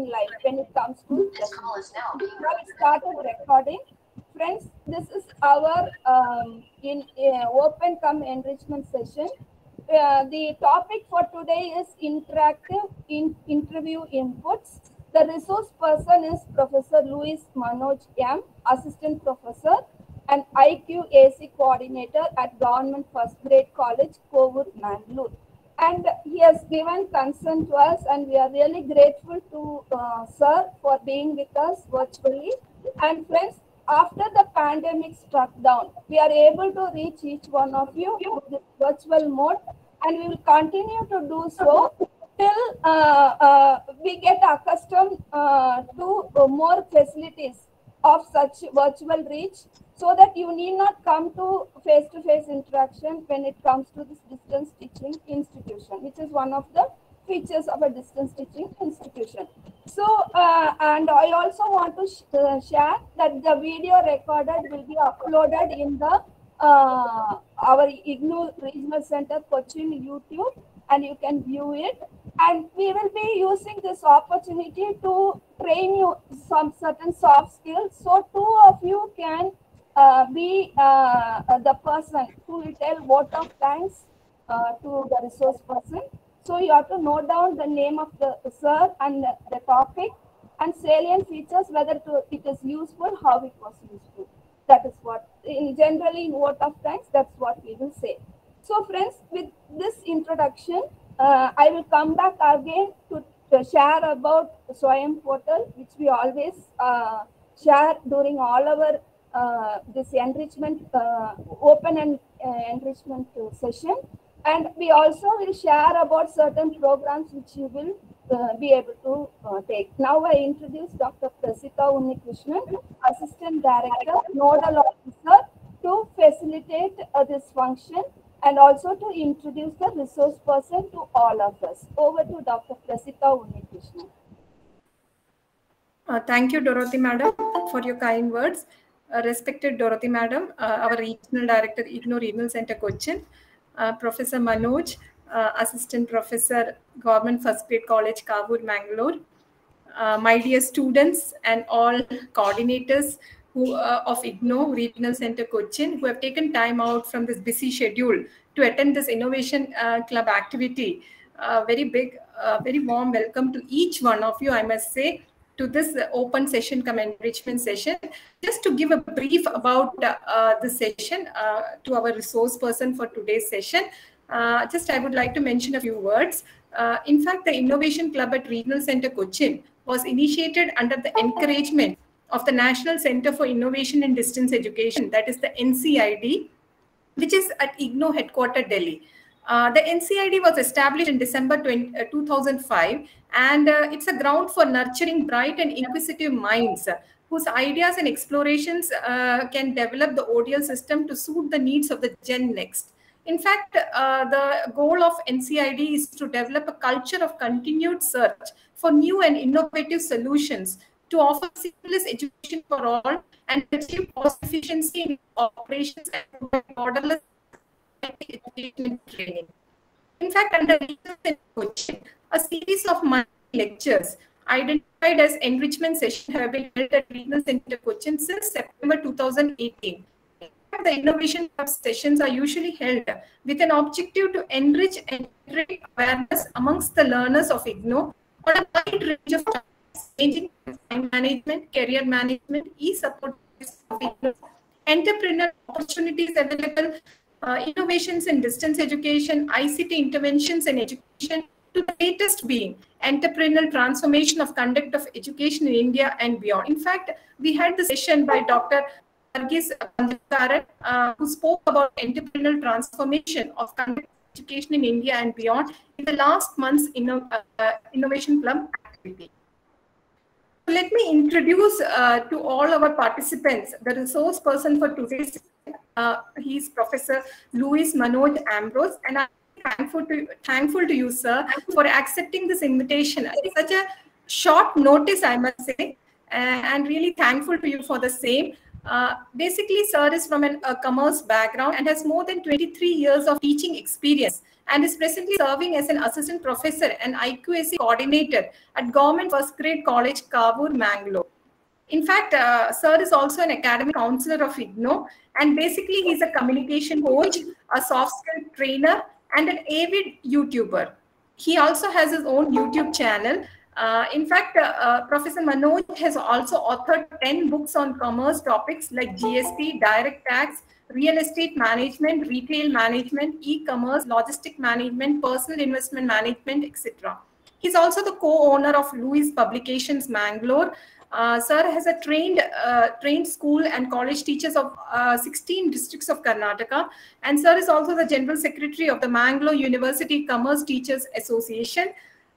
in life when it comes to this call is now it started recording. Friends this is our um, in uh, open cum enrichment session. Uh, the topic for today is interactive in interview inputs. The resource person is professor louis manoj m assistant professor and iqac coordinator at government first grade college kavoor mangalore and he has given consent to us and we are really grateful to uh, sir for being with us virtually. And friends after the pandemic struck down we are able to reach each one of you with this virtual mode and we will continue to do so till uh, uh, we get accustomed uh, to more facilities of such virtual reach so that you need not come to face-to-face interaction when it comes to this distance teaching institution, which is one of the features of a distance teaching institution. So, uh, and I also want to sh uh, share that the video recorded will be uploaded in the uh, our IGNOU Regional Center Cochin YouTube and you can view it. And we will be using this opportunity to train you some certain soft skills. So two of you can uh, be uh, the person who will tell vote of thanks uh, to the resource person. So you have to note down the name of the sir and the, the topic and salient features, whether to, it is useful, how it was useful. That is what, in generally in vote of thanks, that's what we will say. So friends, with this introduction, uh, I will come back again to, to share about Swayam portal, which we always uh, share during all our uh, this enrichment, uh, open and uh, enrichment session. And we also will share about certain programs which you will uh, be able to take. Now I introduce Dr. Prasita Unnikrishnan, Assistant Director, Nodal Officer to facilitate this function and also to introduce the resource person to all of us. Over to Dr. Prasita Unnikrishnan. Uh, thank you, Dorothy Madam, for your kind words. Uh, respected Dorothy Madam, uh, our Regional Director, IGNOU Regional Center Cochin, uh, Professor Manoj, Assistant Professor, Government First Grade College, Kavoor, Mangalore, my dear students and all coordinators who of IGNOU Regional Center Cochin who have taken time out from this busy schedule to attend this Innovation Club activity. very big, very warm welcome to each one of you, I must say to this open session cum enrichment session just to give a brief about uh, the session uh, to our resource person for today's session. Uh, just i would like to mention a few words. In fact the innovation club at regional center cochin was initiated under the encouragement of the national center for innovation in distance education that is the ncid which is at ignou headquarter delhi uh, the NCID was established in December 20, uh, 2005, and uh, it's a ground for nurturing bright and inquisitive minds whose ideas and explorations can develop the ODL system to suit the needs of the Gen Next. In fact, the goal of NCID is to develop a culture of continued search for new and innovative solutions to offer seamless education for all and achieve cost efficiency in operations and borderless training. In fact, under coaching, a series of monthly lectures identified as enrichment sessions have been held at Regional Center Cochin since September 2018. The innovation sessions are usually held with an objective to enrich and create awareness amongst the learners of IGNOU on a wide range of topics ranging time management, career management, e-support, entrepreneurial opportunities available uh, innovations in distance education, ICT interventions in education, to the latest being entrepreneurial transformation of conduct of education in India and beyond. In fact, we had the session by Dr. Varghese Bandikaran, uh, who spoke about entrepreneurial transformation of conduct of education in India and beyond in the last month's inno uh, Innovation Club activity. Let me introduce uh, to all our participants the resource person for today's uh, he's Professor Louis Manoj Ambrose, and I'm thankful to thankful to you, sir, for accepting this invitation. It's such a short notice, I must say, and really thankful to you for the same. Uh, basically, sir is from an, a commerce background and has more than 23 years of teaching experience and is presently serving as an assistant professor and IQAC coordinator at Government First Grade College, Kavoor, Mangalore. In fact, uh, Sir is also an academic counselor of IGNOU, and basically he's a communication coach, a soft skill trainer, and an avid YouTuber. He also has his own YouTube channel. Uh, in fact, uh, uh, Professor Manoj has also authored 10 books on commerce topics like GST, direct tax, real estate management, retail management, e-commerce, logistic management, personal investment management, etc. He's also the co-owner of Louis Publications Mangalore. Uh, sir has a trained uh, trained school and college teachers of uh, 16 districts of Karnataka, and sir is also the general secretary of the Mangalore University Commerce Teachers Association.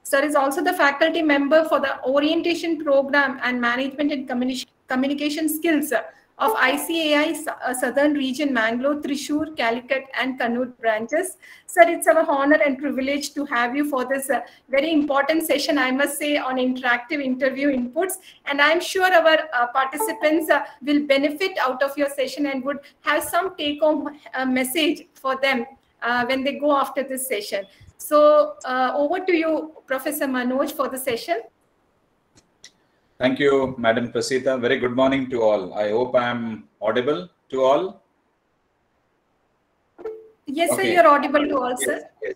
Sir is also the faculty member for the orientation program and management and communi communication skills of ICAI uh, Southern Region, Mangalore, Thrissur, Calicut, and Kannur branches. Sir, it's our honor and privilege to have you for this uh, very important session, I must say, on interactive interview inputs. And I'm sure our uh, participants uh, will benefit out of your session and would have some take-home uh, message for them uh, when they go after this session. So over to you, Professor Manoj, for the session. Thank you, Madam Prasita. Very good morning to all. I hope I am audible to all. Yes, okay. sir, you're audible to all, yes, sir. Yes.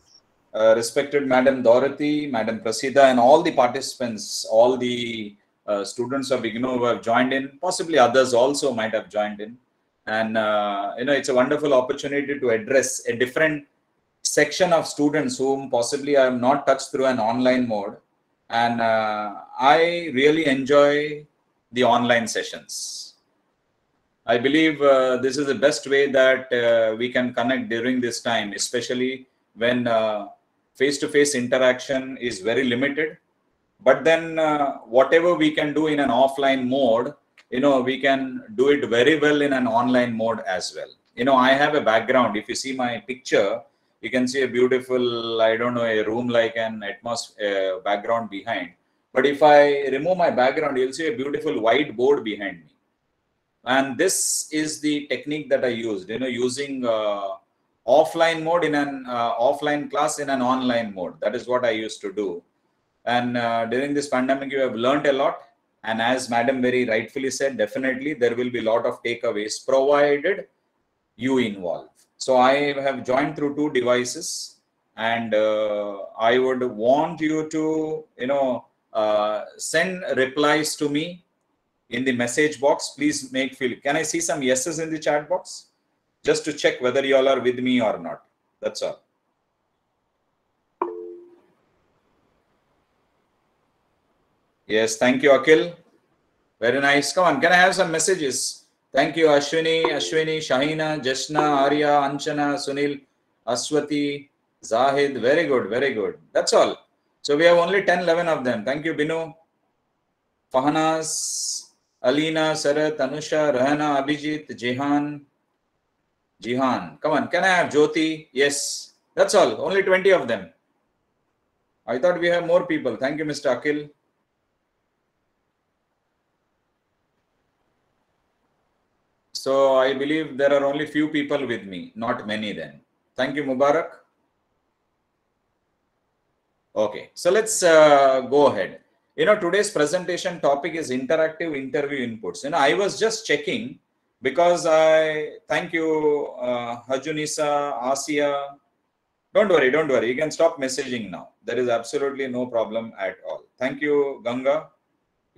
Uh, respected Madam Dorothy, Madam Prasita, and all the participants, all the uh, students of IGNOU who have joined in, possibly others also might have joined in. And, uh, you know, it's a wonderful opportunity to address a different section of students whom possibly I have not touched through an online mode and uh, I really enjoy the online sessions. I believe uh, this is the best way that uh, we can connect during this time, especially when face-to-face interaction is very limited. But then uh, whatever we can do in an offline mode, you know, we can do it very well in an online mode as well. You know, I have a background. If you see my picture, you can see a beautiful i don't know a room like an atmosphere uh, background behind. But if i remove my background you'll see a beautiful white board behind me. And this is the technique that i used you know using uh, offline mode in an uh, offline class in an online mode. That is what i used to do. And uh, during this pandemic you have learned a lot. And as madam very rightfully said definitely there will be a lot of takeaways provided you involve so I have joined through two devices and uh, I would want you to, you know, uh, send replies to me in the message box. Please make feel. Can I see some yeses in the chat box? Just to check whether you all are with me or not. That's all. Yes, thank you, Akil. Very nice. Come on, can I have some messages? Thank you, Ashwini, Ashwini, Shahina, Jashna, Arya, Anchana, Sunil, Aswati, Zahid. Very good, very good. That's all. So we have only 10, 11 of them. Thank you, Binu. Fahanas, Alina, Sarat, Anusha, Rahana, Abhijit, Jihan. Jihan. Come on, can I have Jyoti? Yes. That's all. Only 20 of them. I thought we have more people. Thank you, Mr. Akil. So I believe there are only few people with me, not many then. Thank you, Mubarak. Okay, so let's uh, go ahead. You know, today's presentation topic is interactive interview inputs. You know, I was just checking because I thank you, uh, Hajunisa, Asia. Don't worry, don't worry. You can stop messaging now. There is absolutely no problem at all. Thank you, Ganga.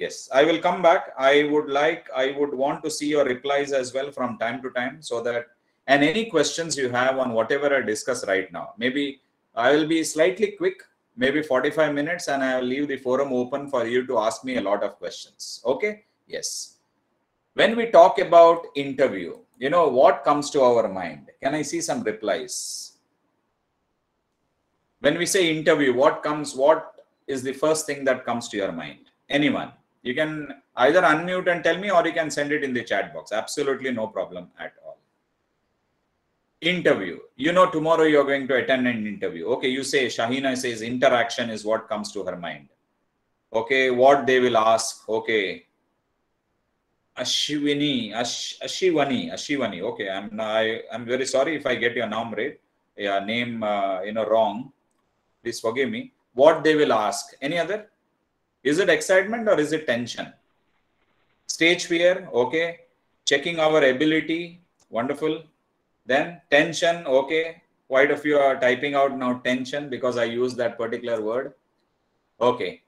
Yes, I will come back. I would like, I would want to see your replies as well from time to time so that, and any questions you have on whatever I discuss right now. Maybe I will be slightly quick, maybe 45 minutes, and I will leave the forum open for you to ask me a lot of questions. Okay? Yes. When we talk about interview, you know, what comes to our mind? Can I see some replies? When we say interview, what comes, what is the first thing that comes to your mind? Anyone? You can either unmute and tell me or you can send it in the chat box. Absolutely no problem at all. Interview. You know tomorrow you're going to attend an interview. Okay, you say Shahina says interaction is what comes to her mind. Okay, what they will ask. Okay. Ashwini, Ash, Ashivani, Ashivani. Okay, I'm I, I'm very sorry if I get your name right. yeah, name uh, you know wrong, please forgive me. What they will ask? Any other? Is it excitement or is it tension? Stage fear, okay. Checking our ability, wonderful. Then tension, okay. Quite a few are typing out now tension because I use that particular word. Okay.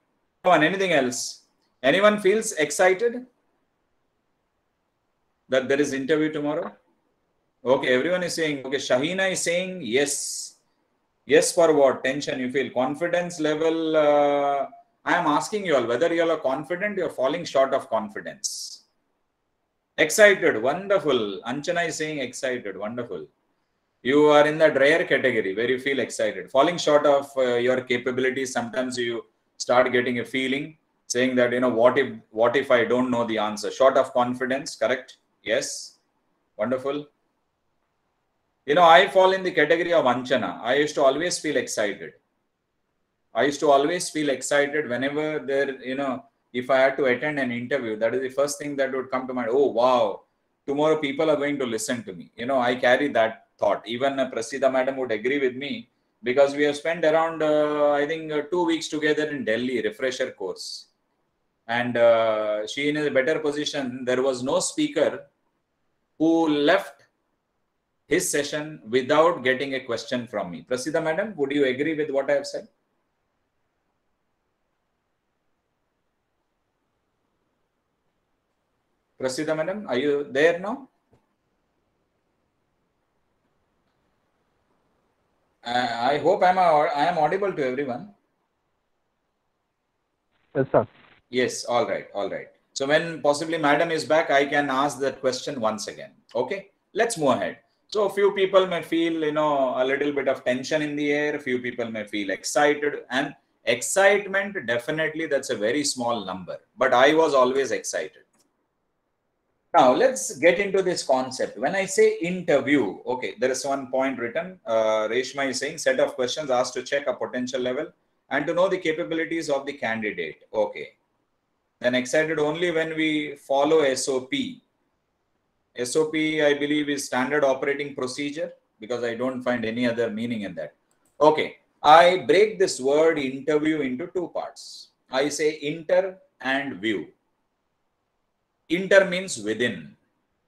On, anything else? Anyone feels excited that there is interview tomorrow? Okay, everyone is saying, okay, Shahina is saying yes. Yes, for what? Tension, you feel confidence level. Uh, I am asking you all whether you all are confident, you're falling short of confidence. Excited, wonderful. Anchana is saying excited, wonderful. You are in that rare category where you feel excited. Falling short of uh, your capabilities, sometimes you start getting a feeling saying that, you know, what if, what if I don't know the answer? Short of confidence, correct? Yes, wonderful. You know, I fall in the category of Anchana. I used to always feel excited. I used to always feel excited whenever there, you know, if I had to attend an interview, that is the first thing that would come to mind. Oh, wow, tomorrow people are going to listen to me. You know, I carry that thought. Even uh, Prasida madam would agree with me because we have spent around, uh, I think, uh, two weeks together in Delhi, refresher course. And uh, she in a better position. There was no speaker who left his session without getting a question from me. Prasida madam, would you agree with what I have said? Prasida madam, are you there now? I hope I'm I am audible to everyone. Yes, sir. Yes, all right, all right. So when possibly madam is back, I can ask that question once again. Okay, let's move ahead. So a few people may feel, you know, a little bit of tension in the air. A few people may feel excited and excitement, definitely that's a very small number, but I was always excited. Now let's get into this concept. When I say interview, okay, there is one point written. Uh, Reshma is saying set of questions asked to check a potential level and to know the capabilities of the candidate. Okay. Then excited only when we follow SOP. SOP, I believe, is standard operating procedure because I don't find any other meaning in that. Okay. I break this word interview into two parts. I say inter and view. Inter means within,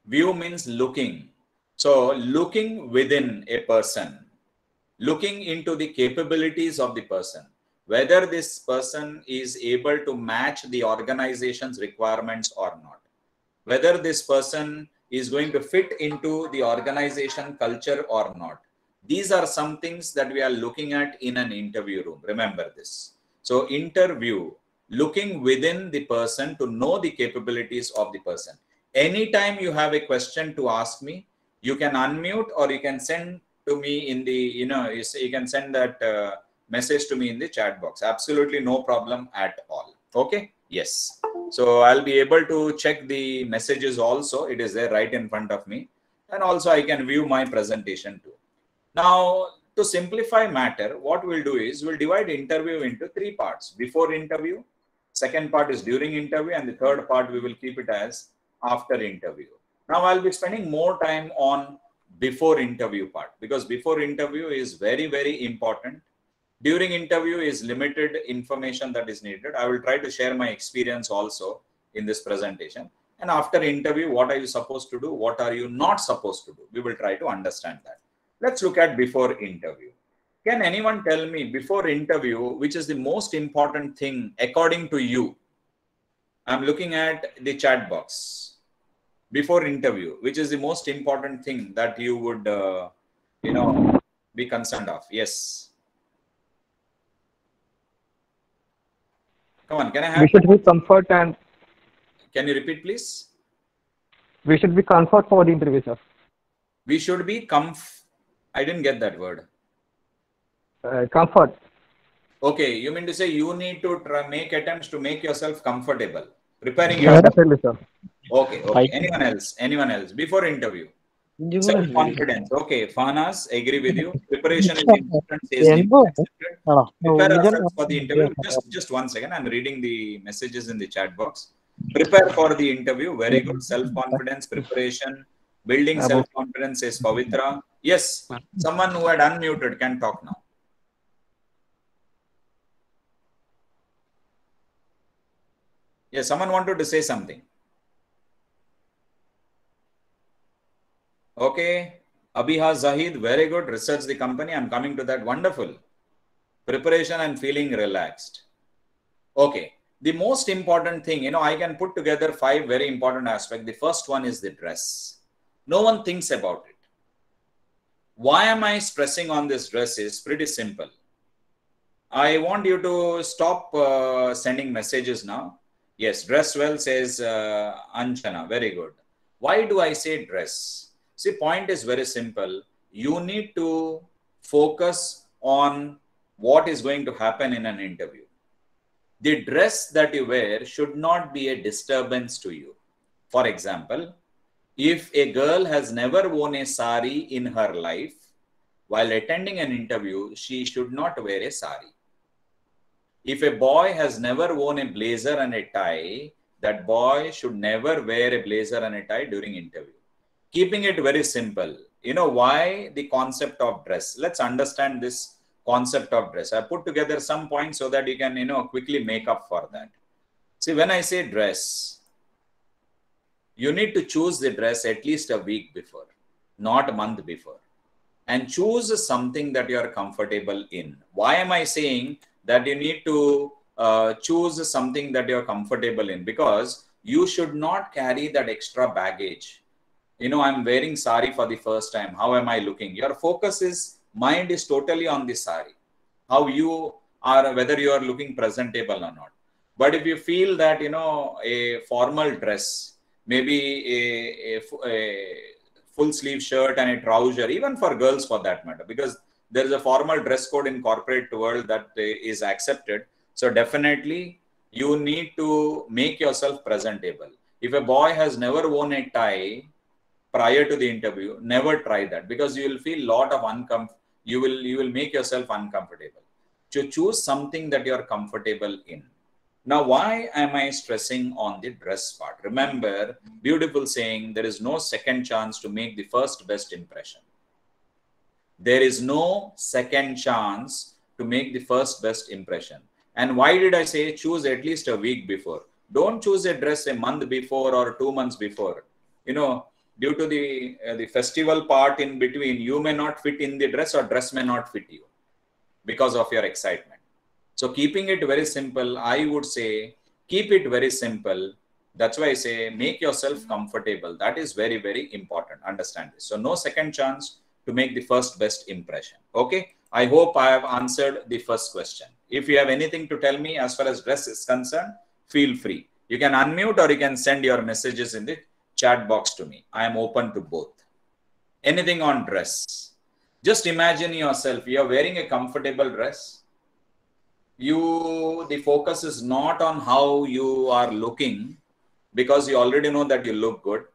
view means looking. So, looking within a person, looking into the capabilities of the person, whether this person is able to match the organization's requirements or not, whether this person is going to fit into the organization culture or not. These are some things that we are looking at in an interview room. Remember this. So, interview looking within the person to know the capabilities of the person. Anytime you have a question to ask me, you can unmute or you can send to me in the, you know, you, you can send that uh, message to me in the chat box. Absolutely no problem at all. Okay. Yes. So I'll be able to check the messages also. It is there right in front of me. And also I can view my presentation too. Now, to simplify matter, what we'll do is we'll divide interview into three parts. Before interview, second part is during interview, and the third part we will keep it as after interview. Now I'll be spending more time on before interview part because before interview is very, very important. During interview is limited information that is needed. I will try to share my experience also in this presentation. And after interview, what are you supposed to do? What are you not supposed to do? We will try to understand that. Let's look at before interview. Can anyone tell me before interview, which is the most important thing according to you? I'm looking at the chat box. Before interview, which is the most important thing that you would, uh, you know, be concerned of? Yes. Come on, can I have? We should be comfort and Can you repeat, please? we should be comfort for the interview, sir. We should be comf. I didn't get that word. Uh, comfort. Okay, you mean to say you need to try, make attempts to make yourself comfortable, preparing Yeah, yourself. definitely, sir. Okay, okay. Anyone else? Anyone else? Before interview. Self confidence. Okay, Fanas, agree with you. Preparation is important. Says the Elbow. accepted. Hello. Prepare ourselves for the interview. Just, just one second. I'm reading the messages in the chat box. Prepare for the interview. Very good. Self confidence, preparation, building self confidence is Pavitra. Yes, someone who had unmuted can talk now. Yes, someone wanted to say something. Okay, Abiha Zahid, very good. Research the company. I'm coming to that. Wonderful. Preparation and feeling relaxed. Okay, the most important thing, you know, I can put together five very important aspects. The first one is the dress. No one thinks about it. Why am I stressing on this dress is pretty simple. I want you to stop uh, sending messages now. Yes, dress well says uh, Anjana. Very good. Why do I say dress? See, point is very simple. You need to focus on what is going to happen in an interview. The dress that you wear should not be a disturbance to you. For example, if a girl has never worn a sari in her life, while attending an interview, she should not wear a sari. If a boy has never worn a blazer and a tie, that boy should never wear a blazer and a tie during interview. Keeping it very simple. You know why the concept of dress? Let's understand this concept of dress. I put together some points so that you can, you know, quickly make up for that. See, when I say dress, you need to choose the dress at least a week before, not a month before. And choose something that you are comfortable in. Why am I saying that you need to uh, choose something that you're comfortable in? Because you should not carry that extra baggage. You know, I'm wearing sari for the first time. How am I looking? Your focus is mind is totally on the sari. How you are, whether you are looking presentable or not. But if you feel that, you know, a formal dress, maybe a, a, a full sleeve shirt and a trouser, even for girls for that matter, because there is a formal dress code in corporate world that uh, is accepted. So definitely you need to make yourself presentable. If a boy has never worn a tie prior to the interview, never try that because you will feel a lot of uncomfort. You will you will make yourself uncomfortable. To choose something that you are comfortable in. Now, why am I stressing on the dress part? Remember, beautiful saying, there is no second chance to make the first best impression. There is no second chance to make the first best impression. And why did I say choose at least a week before? Don't choose a dress a month before or two months before. You know, due to the uh, the festival part in between, you may not fit in the dress or dress may not fit you because of your excitement. So keeping it very simple, I would say keep it very simple. That's why I say make yourself comfortable. That is very, very important. Understand this. So no second chance to make the first best impression. Okay. I hope I have answered the first question. If you have anything to tell me as far as dress is concerned, feel free. You can unmute or you can send your messages in the chat box to me. I am open to both. Anything on dress. Just imagine yourself, you're wearing a comfortable dress you the focus is not on how you are looking because you already know that you look good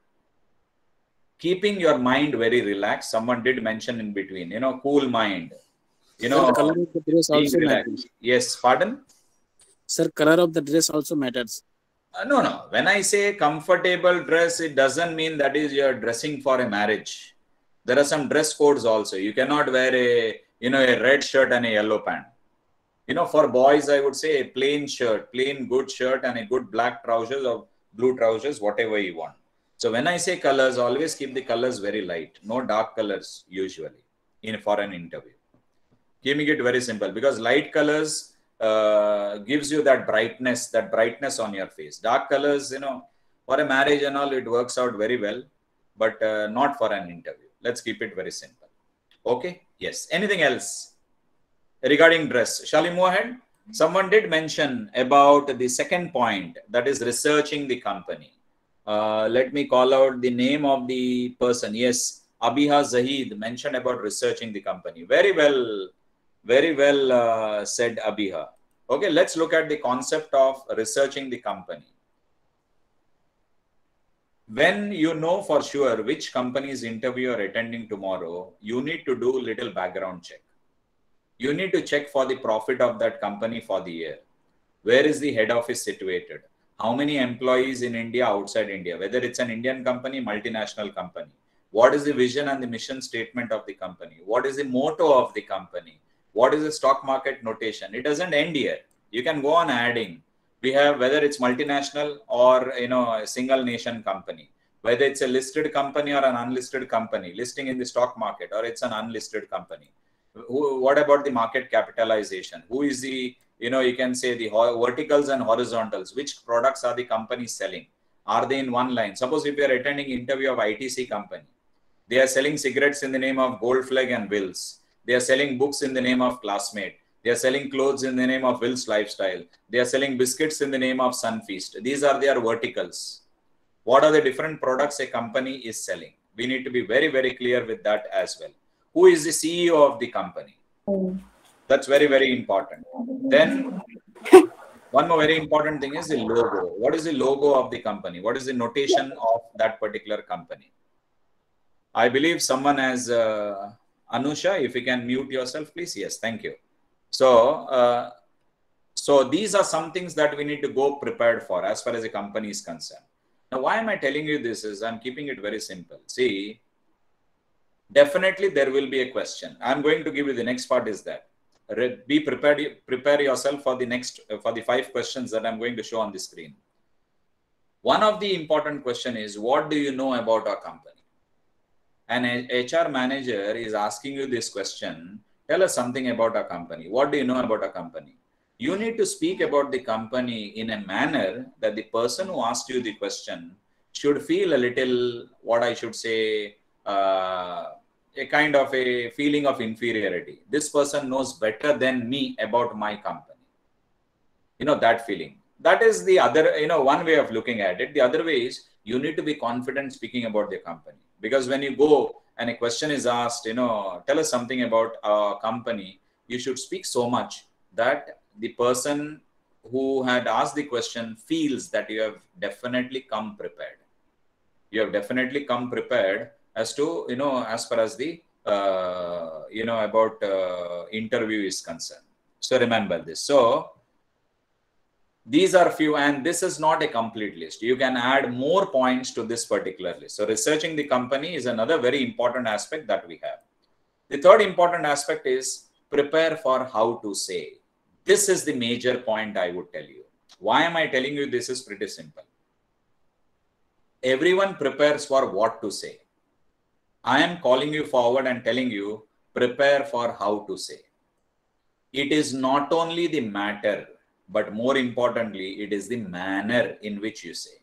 keeping your mind very relaxed someone did mention in between you know cool mind. You know sir, color of the dress also matters. yes pardon? Sir color of the dress also matters. Uh, no no. When i say comfortable dress it doesn't mean that is you're dressing for a marriage. There are some dress codes also. You cannot wear a you know a red shirt and a yellow pant. You know, for boys, I would say a plain shirt, plain good shirt and a good black trousers or blue trousers, whatever you want. So when I say colors, always keep the colors very light, no dark colors usually in for an interview. Keeping it very simple because light colors uh, gives you that brightness, that brightness on your face. Dark colors, you know, for a marriage and all, it works out very well, but uh, not for an interview. Let's keep it very simple. Okay. Yes. Anything else? regarding dress. Shall we move ahead? Someone did mention about the second point that is researching the company. Uh, let me call out the name of the person. Yes, Abiha Zahid mentioned about researching the company. Very well, very well uh, said Abiha. Okay, let's look at the concept of researching the company. When you know for sure which company's interview you're attending tomorrow, you need to do a little background check you need to check for the profit of that company for the year. Where is the head office situated? How many employees in India, outside India, whether it's an Indian company, multinational company. What is the vision and the mission statement of the company? What is the motto of the company? What is the stock market notation? It doesn't end here. You can go on adding. We have whether it's multinational or you know a single nation company, whether it's a listed company or an unlisted company, listing in the stock market or it's an unlisted company. Who, what about the market capitalization? Who is the you know you can say the verticals and horizontals. Which products are the company selling? Are they in one line? Suppose if you are attending interview of ITC company, they are selling cigarettes in the name of Gold Flake and Wills. They are selling books in the name of Classmate. They are selling clothes in the name of Will's Lifestyle. They are selling biscuits in the name of Sunfeast. These are their verticals. What are the different products a company is selling? We need to be very, very clear with that as well. Who is the CEO of the company? Hmm. That's very, very important. Then one more very important thing is the logo. What is the logo of the company? What is the notation of that particular company? I believe someone has uh, Anusha. If you can mute yourself, please. Yes, thank you. So, uh, so these are some things that we need to go prepared for as far as the company is concerned. Now, why am I telling you this? Is I'm keeping it very simple. See, definitely there will be a question. I'm going to give you the next part. Is that be prepared? Prepare yourself for the next for the five questions that I'm going to show on the screen. One of the important question is, what do you know about our company? An HR manager is asking you this question tell us something about our company. What do you know about our company? You need to speak about the company in a manner that the person who asked you the question should feel a little, what I should say, uh, a kind of a feeling of inferiority. This person knows better than me about my company. You know, that feeling. That is the other, you know, one way of looking at it. The other way is you need to be confident speaking about the company. Because when you go and a question is asked, you know, tell us something about our company, you should speak so much that the person who had asked the question feels that you have definitely come prepared. You have definitely come prepared as to, you know, as far as the, uh, you know, about uh, interview is concerned. So remember this. So these are few and this is not a complete list. You can add more points to this particular list. So researching the company is another very important aspect that we have. The third important aspect is prepare for how to say. This is the major point i would tell you. Why am i telling you this is pretty simple? Everyone prepares for what to say i am calling you forward and telling you prepare for how to say. It is not only the matter but more importantly it is the manner in which you say.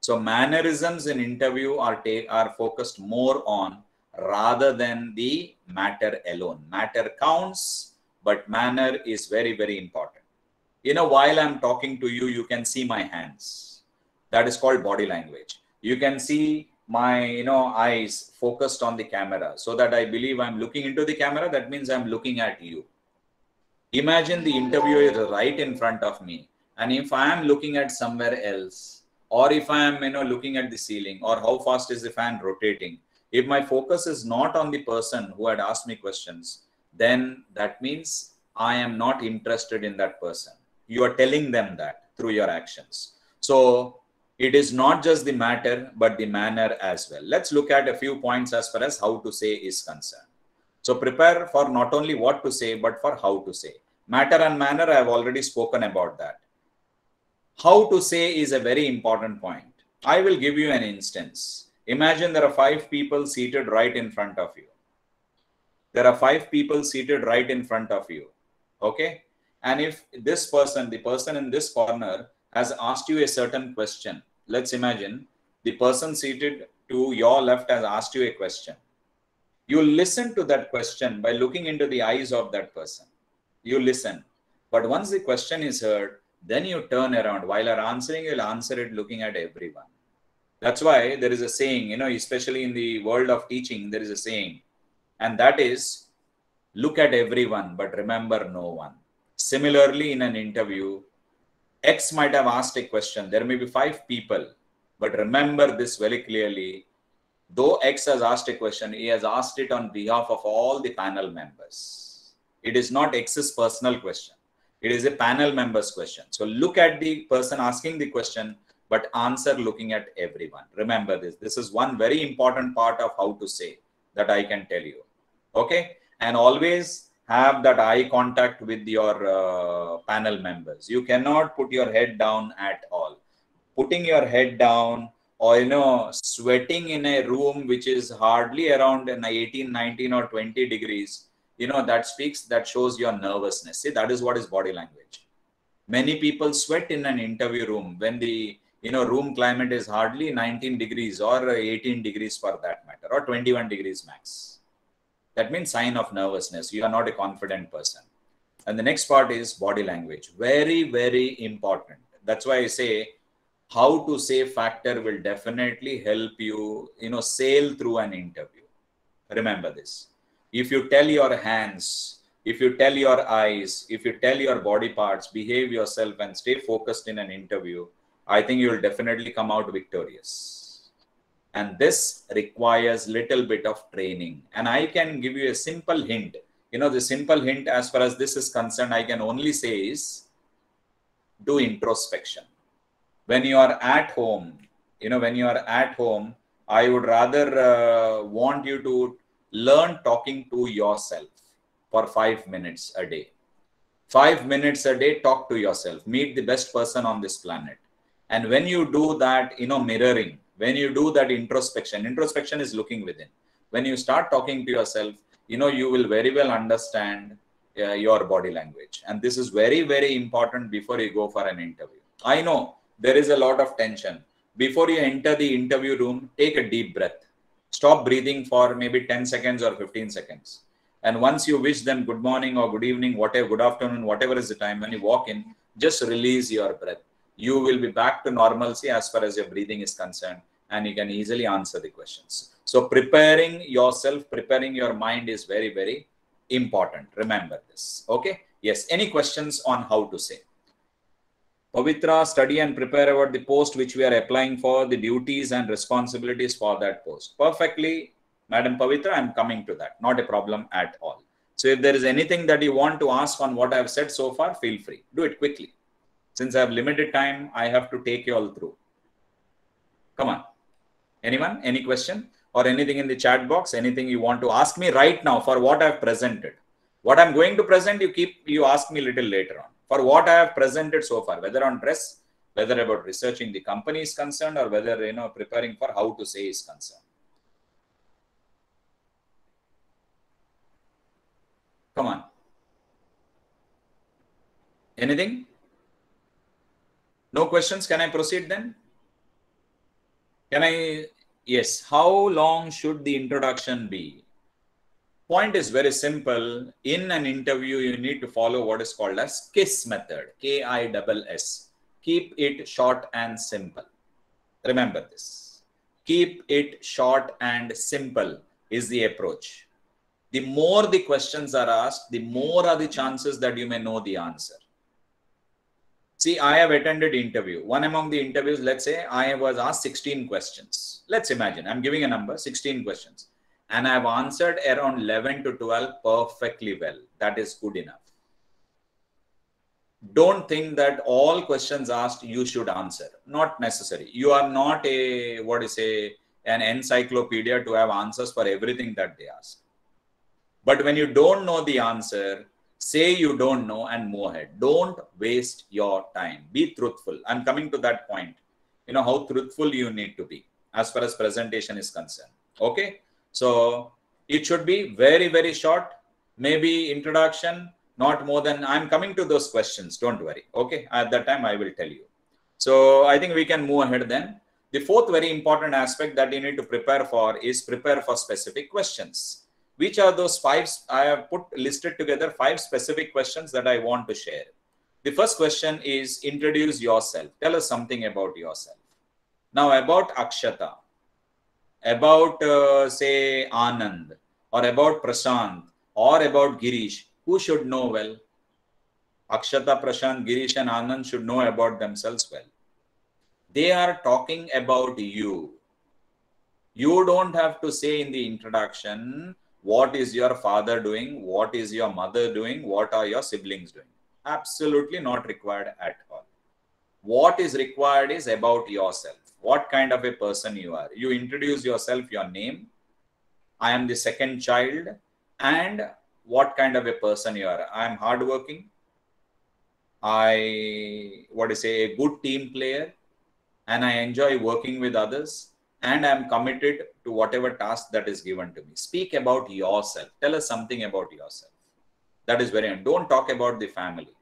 So mannerisms in interview are are focused more on rather than the matter alone. Matter counts but manner is very very important. You know while i'm talking to you you can see my hands. That is called body language. You can see my you know eyes focused on the camera so that i believe i'm looking into the camera that means i'm looking at you. Imagine the interviewer is right in front of me and if i am looking at somewhere else or if i am you know looking at the ceiling or how fast is the fan rotating if my focus is not on the person who had asked me questions then that means i am not interested in that person. You are telling them that through your actions. So it is not just the matter but the manner as well let's look at a few points as far as how to say is concerned so prepare for not only what to say, but for how to say. Matter and manner, I have already spoken about that. How to say is a very important point. I will give you an instance. Imagine there are five people seated right in front of you. There are five people seated right in front of you. Okay. And if this person, the person in this corner, has asked you a certain question, let's imagine the person seated to your left has asked you a question. You listen to that question by looking into the eyes of that person. You listen. But once the question is heard then you turn around. While you're answering you'll answer it looking at everyone. That's why there is a saying you know especially in the world of teaching there is a saying. And that is look at everyone but remember no one. Similarly in an interview x might have asked a question there may be five people but remember this very clearly though X has asked a question, he has asked it on behalf of all the panel members. It is not X's personal question. It is a panel member's question. So look at the person asking the question, but answer looking at everyone. Remember this. This is one very important part of how to say that I can tell you. Okay. And always have that eye contact with your uh, panel members. You cannot put your head down at all. Putting your head down or you know sweating in a room which is hardly around 18 19 or 20 degrees you know that speaks that shows your nervousness see that is what is body language many people sweat in an interview room when the you know room climate is hardly 19 degrees or 18 degrees for that matter or 21 degrees max that means sign of nervousness. You are not a confident person. And the next part is body language. Very very important. That's why i say how to say factor will definitely help you you know sail through an interview. Remember this. If you tell your hands if you tell your eyes if you tell your body parts behave yourself and stay focused in an interview i think you will definitely come out victorious and this requires little bit of training. And i can give you a simple hint. You know the simple hint as far as this is concerned i can only say is do introspection. When you are at home you know when you are at home i would rather uh, want you to learn talking to yourself for 5 minutes a day. 5 minutes a day talk to yourself. Meet the best person on this planet. And when you do that you know mirroring when you do that introspection introspection is looking within when you start talking to yourself you know you will very well understand uh, your body language and this is very very important before you go for an interview i know there is a lot of tension. Before you enter the interview room, take a deep breath. Stop breathing for maybe 10 seconds or 15 seconds. And once you wish them good morning or good evening, whatever, good afternoon, whatever is the time, when you walk in, just release your breath. You will be back to normalcy as far as your breathing is concerned, and you can easily answer the questions. So, preparing yourself, preparing your mind is very, very important. Remember this. Okay. Yes. Any questions on how to say? Pavitra, study and prepare about the post which we are applying for, the duties and responsibilities for that post. Perfectly, Madam Pavitra, I'm coming to that. Not a problem at all. So if there is anything that you want to ask on what I've said so far, feel free. Do it quickly. Since I have limited time, I have to take you all through. Come on. Anyone? Any question? Or anything in the chat box? Anything you want to ask me right now for what I've presented? What I'm going to present, you keep you ask me a little later on for what I have presented so far, whether on dress, whether about researching the company is concerned, or whether you know preparing for how to say is concerned. Come on. Anything? No questions? Can I proceed then? Can I? Yes. How long should the introduction be? point is very simple. In an interview, you need to follow what is called as KISS method, K-I-S-S. Keep it short and simple. Remember this. Keep it short and simple is the approach. The more the questions are asked, the more are the chances that you may know the answer. See, I have attended interview. One among the interviews, let's say I was asked 16 questions. Let's imagine I'm giving a number, 16 questions and I've answered around 11 to 12 perfectly well. That is good enough. Don't think that all questions asked you should answer. Not necessary. You are not a, what is a, an encyclopedia to have answers for everything that they ask. But when you don't know the answer, say you don't know and move ahead. Don't waste your time. Be truthful. I'm coming to that point. You know how truthful you need to be as far as presentation is concerned. Okay so it should be very, very short, maybe introduction, not more than I'm coming to those questions. Don't worry. Okay. At that time, I will tell you. So I think we can move ahead then. The fourth very important aspect that you need to prepare for is prepare for specific questions. Which are those five? I have put listed together five specific questions that I want to share. The first question is introduce yourself. Tell us something about yourself. Now about Akshata about, uh, say, Anand or about Prashant or about Girish, who should know well? Akshata, Prashant, Girish, and Anand should know about themselves well. They are talking about you. You don't have to say in the introduction, what is your father doing? What is your mother doing? What are your siblings doing? Absolutely not required at all. what is required is about yourself what kind of a person you are you introduce yourself your name i am the second child and what kind of a person you are i am hardworking i what to say a good team player and i enjoy working with others and i'm committed to whatever task that is given to me. Speak about yourself. Tell us something about yourself. That is very don't talk about the family.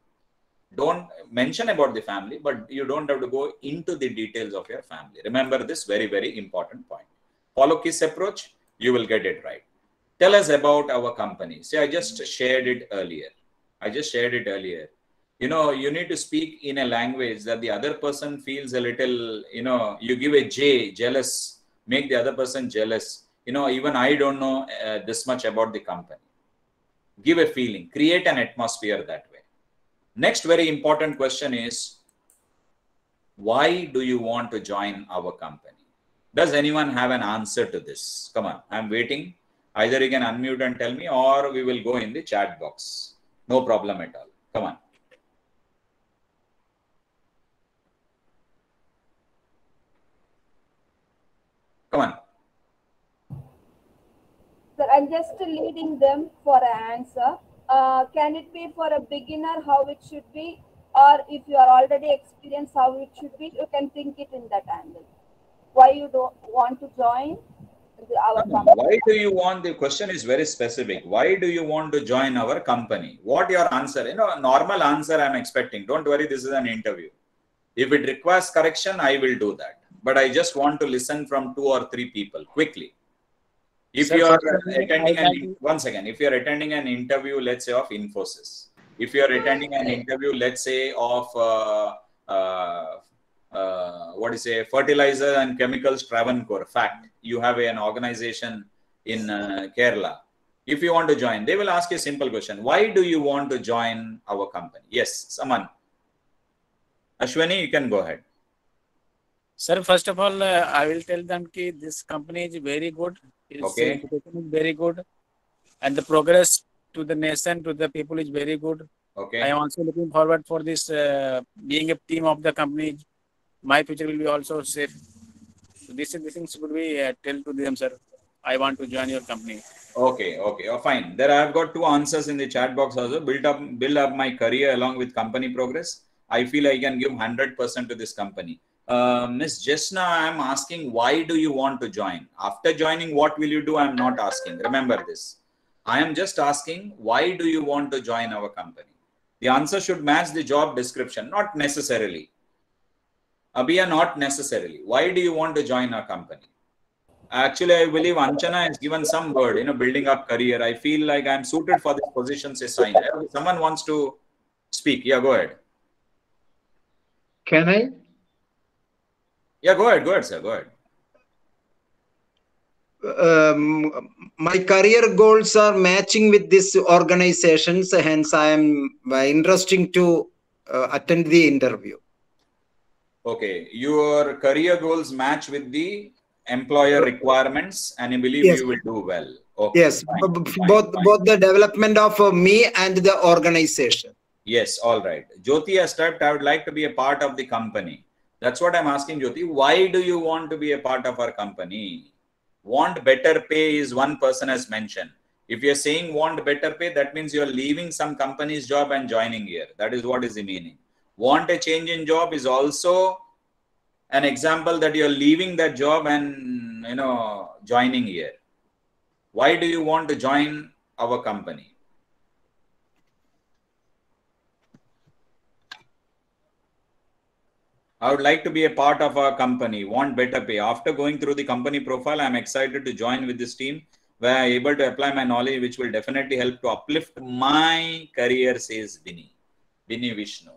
Don't mention about the family but you don't have to go into the details of your family. Remember this very very important point. Follow kiss approach you will get it right. Tell us about our company. See i just shared it earlier. I just shared it earlier you know you need to speak in a language that the other person feels a little you know you give a j jealous make the other person jealous. You know even i don't know uh, this much about the company. Give a feeling create an atmosphere that way. Next very important question is why do you want to join our company? Does anyone have an answer to this? Come on i'm waiting. Either you can unmute and tell me or we will go in the chat box. No problem at all. Come on Come on. Sir, I'm just leading them for an answer. Uh, can it be for a beginner how it should be? Or if you are already experienced how it should be, you can think it in that angle. Why you don't want to join the, our company? Why do you want, the question is very specific. Why do you want to join our company? What your answer? You know, normal answer I'm expecting. Don't worry, this is an interview. If it requires correction, I will do that but I just want to listen from two or three people quickly. If Sir, you are first attending I an like- one second, if you are attending an interview, let's say of Infosys, if you are attending an interview, let's say of uh, uh, uh, what is a fertilizer and chemicals Travancore, fact, you have an organization in uh, Kerala. If you want to join, they will ask you a simple question: Why do you want to join our company? Yes, someone. Ashwani, you can go ahead. Sir, first of all, uh, I will tell them ki this company is very good. Its Okay. reputation is very good, and the progress to the nation, to the people is very good. Okay. I am also looking forward for this uh, being a team of the company. My future will be also safe. So this is the things should be uh, tell to them, sir. I want to join your company. Okay, okay, oh, fine. There I've got two answers in the chat box also. Build up, build up my career along with company progress. I feel I can give hundred percent to this company. Uh, Miss Jesna, I'm asking why do you want to join? After joining, what will you do? I'm not asking. Remember this. I am just asking why do you want to join our company? The answer should match the job description, not necessarily. Abhiya, not necessarily. Why do you want to join our company? Actually, I believe Anchana has given some word, you know, building up career. I feel like I'm suited for this position, say sign. Someone wants to speak. Yeah, go ahead. Can I? Yeah, go ahead. Go ahead, sir. Go ahead. um, my career goals are matching with these organizations hence i am uh, interesting to uh, attend the interview Okay. Your career goals match with the employer requirements and you believe Yes. you will do well. Okay. yes fine, fine, both fine. both the development of uh, me and the organization Yes, all right. Jyoti has typed, I would like to be a part of the company. That's what I'm asking Jyoti. Why do you want to be a part of our company? Want better pay is one person has mentioned. If you're saying want better pay, that means you're leaving some company's job and joining here. That is what is the meaning. Want a change in job is also an example that you're leaving that job and you know joining here. Why do you want to join our company? I would like to be a part of our company, want better pay. After going through the company profile, I'm excited to join with this team where I'm able to apply my knowledge, which will definitely help to uplift my career, says Vinny. Vinny Vishnu.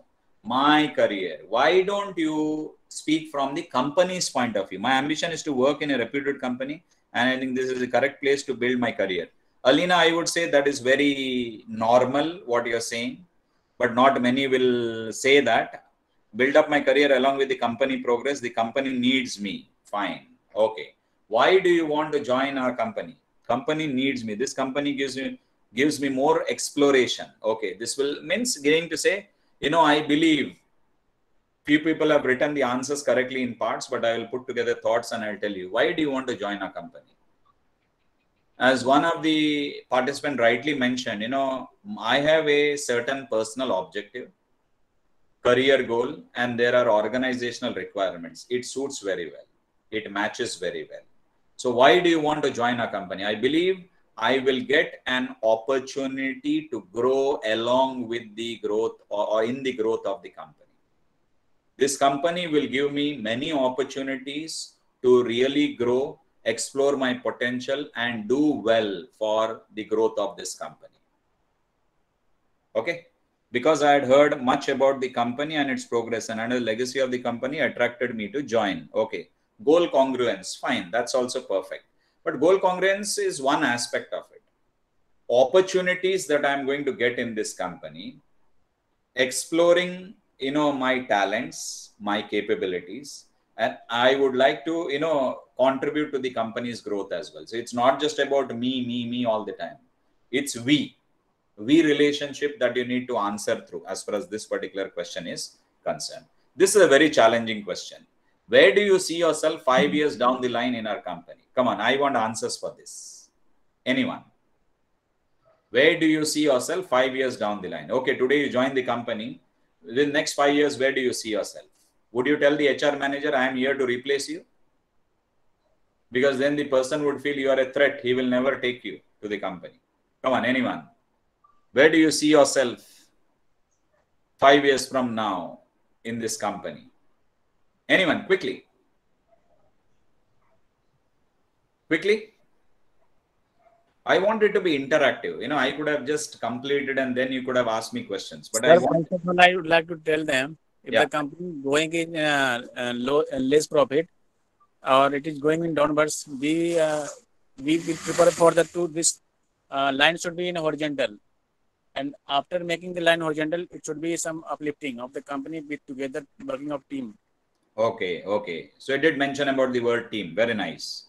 My career. Why don't you speak from the company's point of view? My ambition is to work in a reputed company, and I think this is the correct place to build my career. Alina, I would say that is very normal what you're saying, but not many will say that build up my career along with the company progress the company needs me. Fine. Okay. Why do you want to join our company? Company needs me. This company gives me gives me more exploration. Okay. This will means getting to say you know i believe Few people have written the answers correctly in parts, but I will put together thoughts and I'll tell you. Why do you want to join a company? As one of the participant rightly mentioned, you know, I have a certain personal objective, career goal, and there are organizational requirements. It suits very well. It matches very well. So why do you want to join a company? I believe I will get an opportunity to grow along with the growth or, or in the growth of the company. This company will give me many opportunities to really grow, explore my potential, and do well for the growth of this company. Okay, because I had heard much about the company and its progress, and the legacy of the company attracted me to join. Okay, goal congruence, fine, that's also perfect. But goal congruence is one aspect of it. Opportunities that I'm going to get in this company, exploring you know my talents my capabilities and i would like to you know contribute to the company's growth as well so it's not just about me me me all the time it's we we relationship that you need to answer through as far as this particular question is concerned this is a very challenging question where do you see yourself 5 hmm. years down the line in our company come on i want answers for this anyone where do you see yourself 5 years down the line okay today you join the company within next five years, where do you see yourself? Would you tell the HR manager, I am here to replace you? Because then the person would feel you are a threat. He will never take you to the company. Come on, anyone. Where do you see yourself five years from now in this company? Anyone, quickly. Quickly. I wanted to be interactive. You know, I could have just completed and then you could have asked me questions. But Sir, I want, I would like to tell them if Yeah. the company going in uh, uh, low uh, less profit or it is going in downwards, we uh, we will prepare for the two. This uh, line should be in horizontal, and after making the line horizontal, it should be some uplifting of the company with together working of team. okay, okay. So I did mention about the word team. Very nice.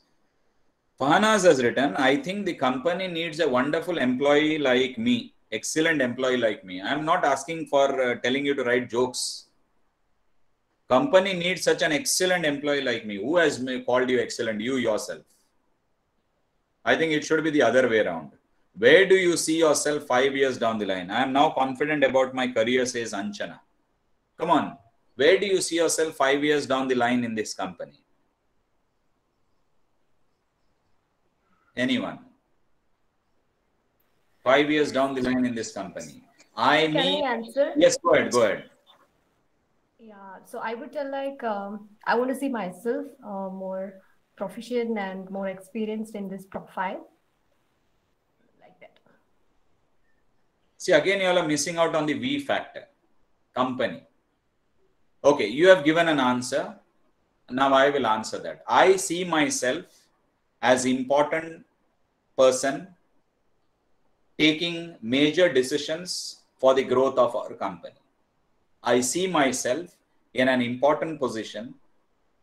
Fahanas has written, I think the company needs a wonderful employee like me, excellent employee like me. I'm not asking for uh, telling you to write jokes. Company needs such an excellent employee like me. Who has called you excellent? You yourself. I think it should be the other way around. Where do you see yourself five years down the line? I am now confident about my career, says Anchana. Come on. Where do you see yourself five years down the line in this company? Anyone? Five years down the line in this company. I Can I mean, answer? yes, go ahead, go ahead. Yeah, so I would tell like um, I want to see myself uh, more proficient and more experienced in this profile. Like that. See, again, you all are missing out on the V factor. Company. Okay, you have given an answer. Now I will answer that. I see myself as important person taking major decisions for the growth of our company. I see myself in an important position,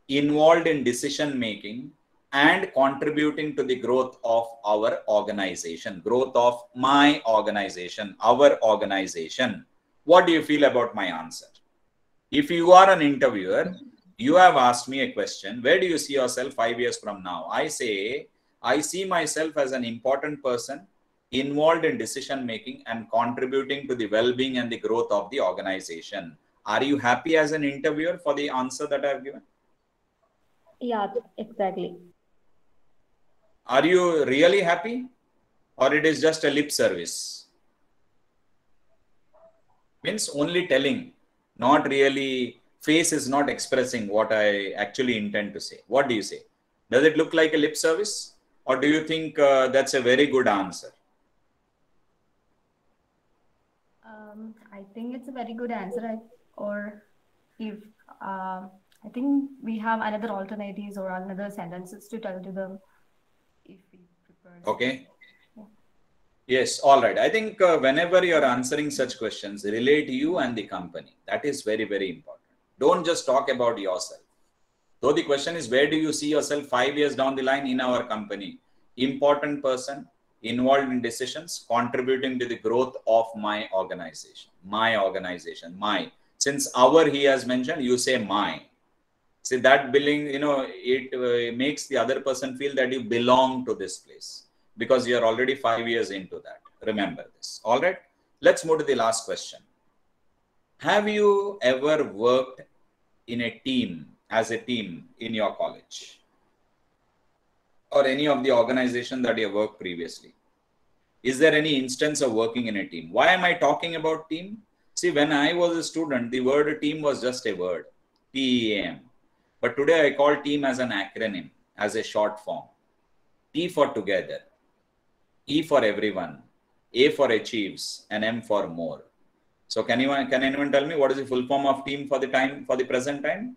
involved in decision making and contributing to the growth of our organization, growth of my organization, our organization. What do you feel about my answer? If you are an interviewer, you have asked me a question where do you see yourself five years from now? I say, I see myself as an important person involved in decision making and contributing to the well being and the growth of the organization. Are you happy as an interviewer for the answer that I have given? Yeah, exactly. Are you really happy or it is just a lip service? Means only telling, not really, face is not expressing what I actually intend to say. What do you say? Does it look like a lip service or do you think uh, that's a very good answer? Um, I think it's a very good answer. Or if uh, I think we have another alternatives or another sentences to tell to them. Okay. Yes, all right. I think uh, whenever you're answering such questions, relate to you and the company. That is very, very important. Don't just talk about yourself. Though the question is, where do you see yourself five years down the line in our company? Important person, involved in decisions, contributing to the growth of my organization. My organization, my. Since our he has mentioned, you say my. See that billing, you know, it uh, makes the other person feel that you belong to this place because you are already five years into that. Remember this. All right. Let's move to the last question. Have you ever worked in a team as a team in your college or any of the organization that you worked previously? Is there any instance of working in a team? Why am I talking about team? See, when I was a student, the word team was just a word, T E M. But today I call team as an acronym, as a short form. T for together, E for everyone, A for achieves, and M for more. So can you can anyone tell me what is the full form of team for the time for the present time?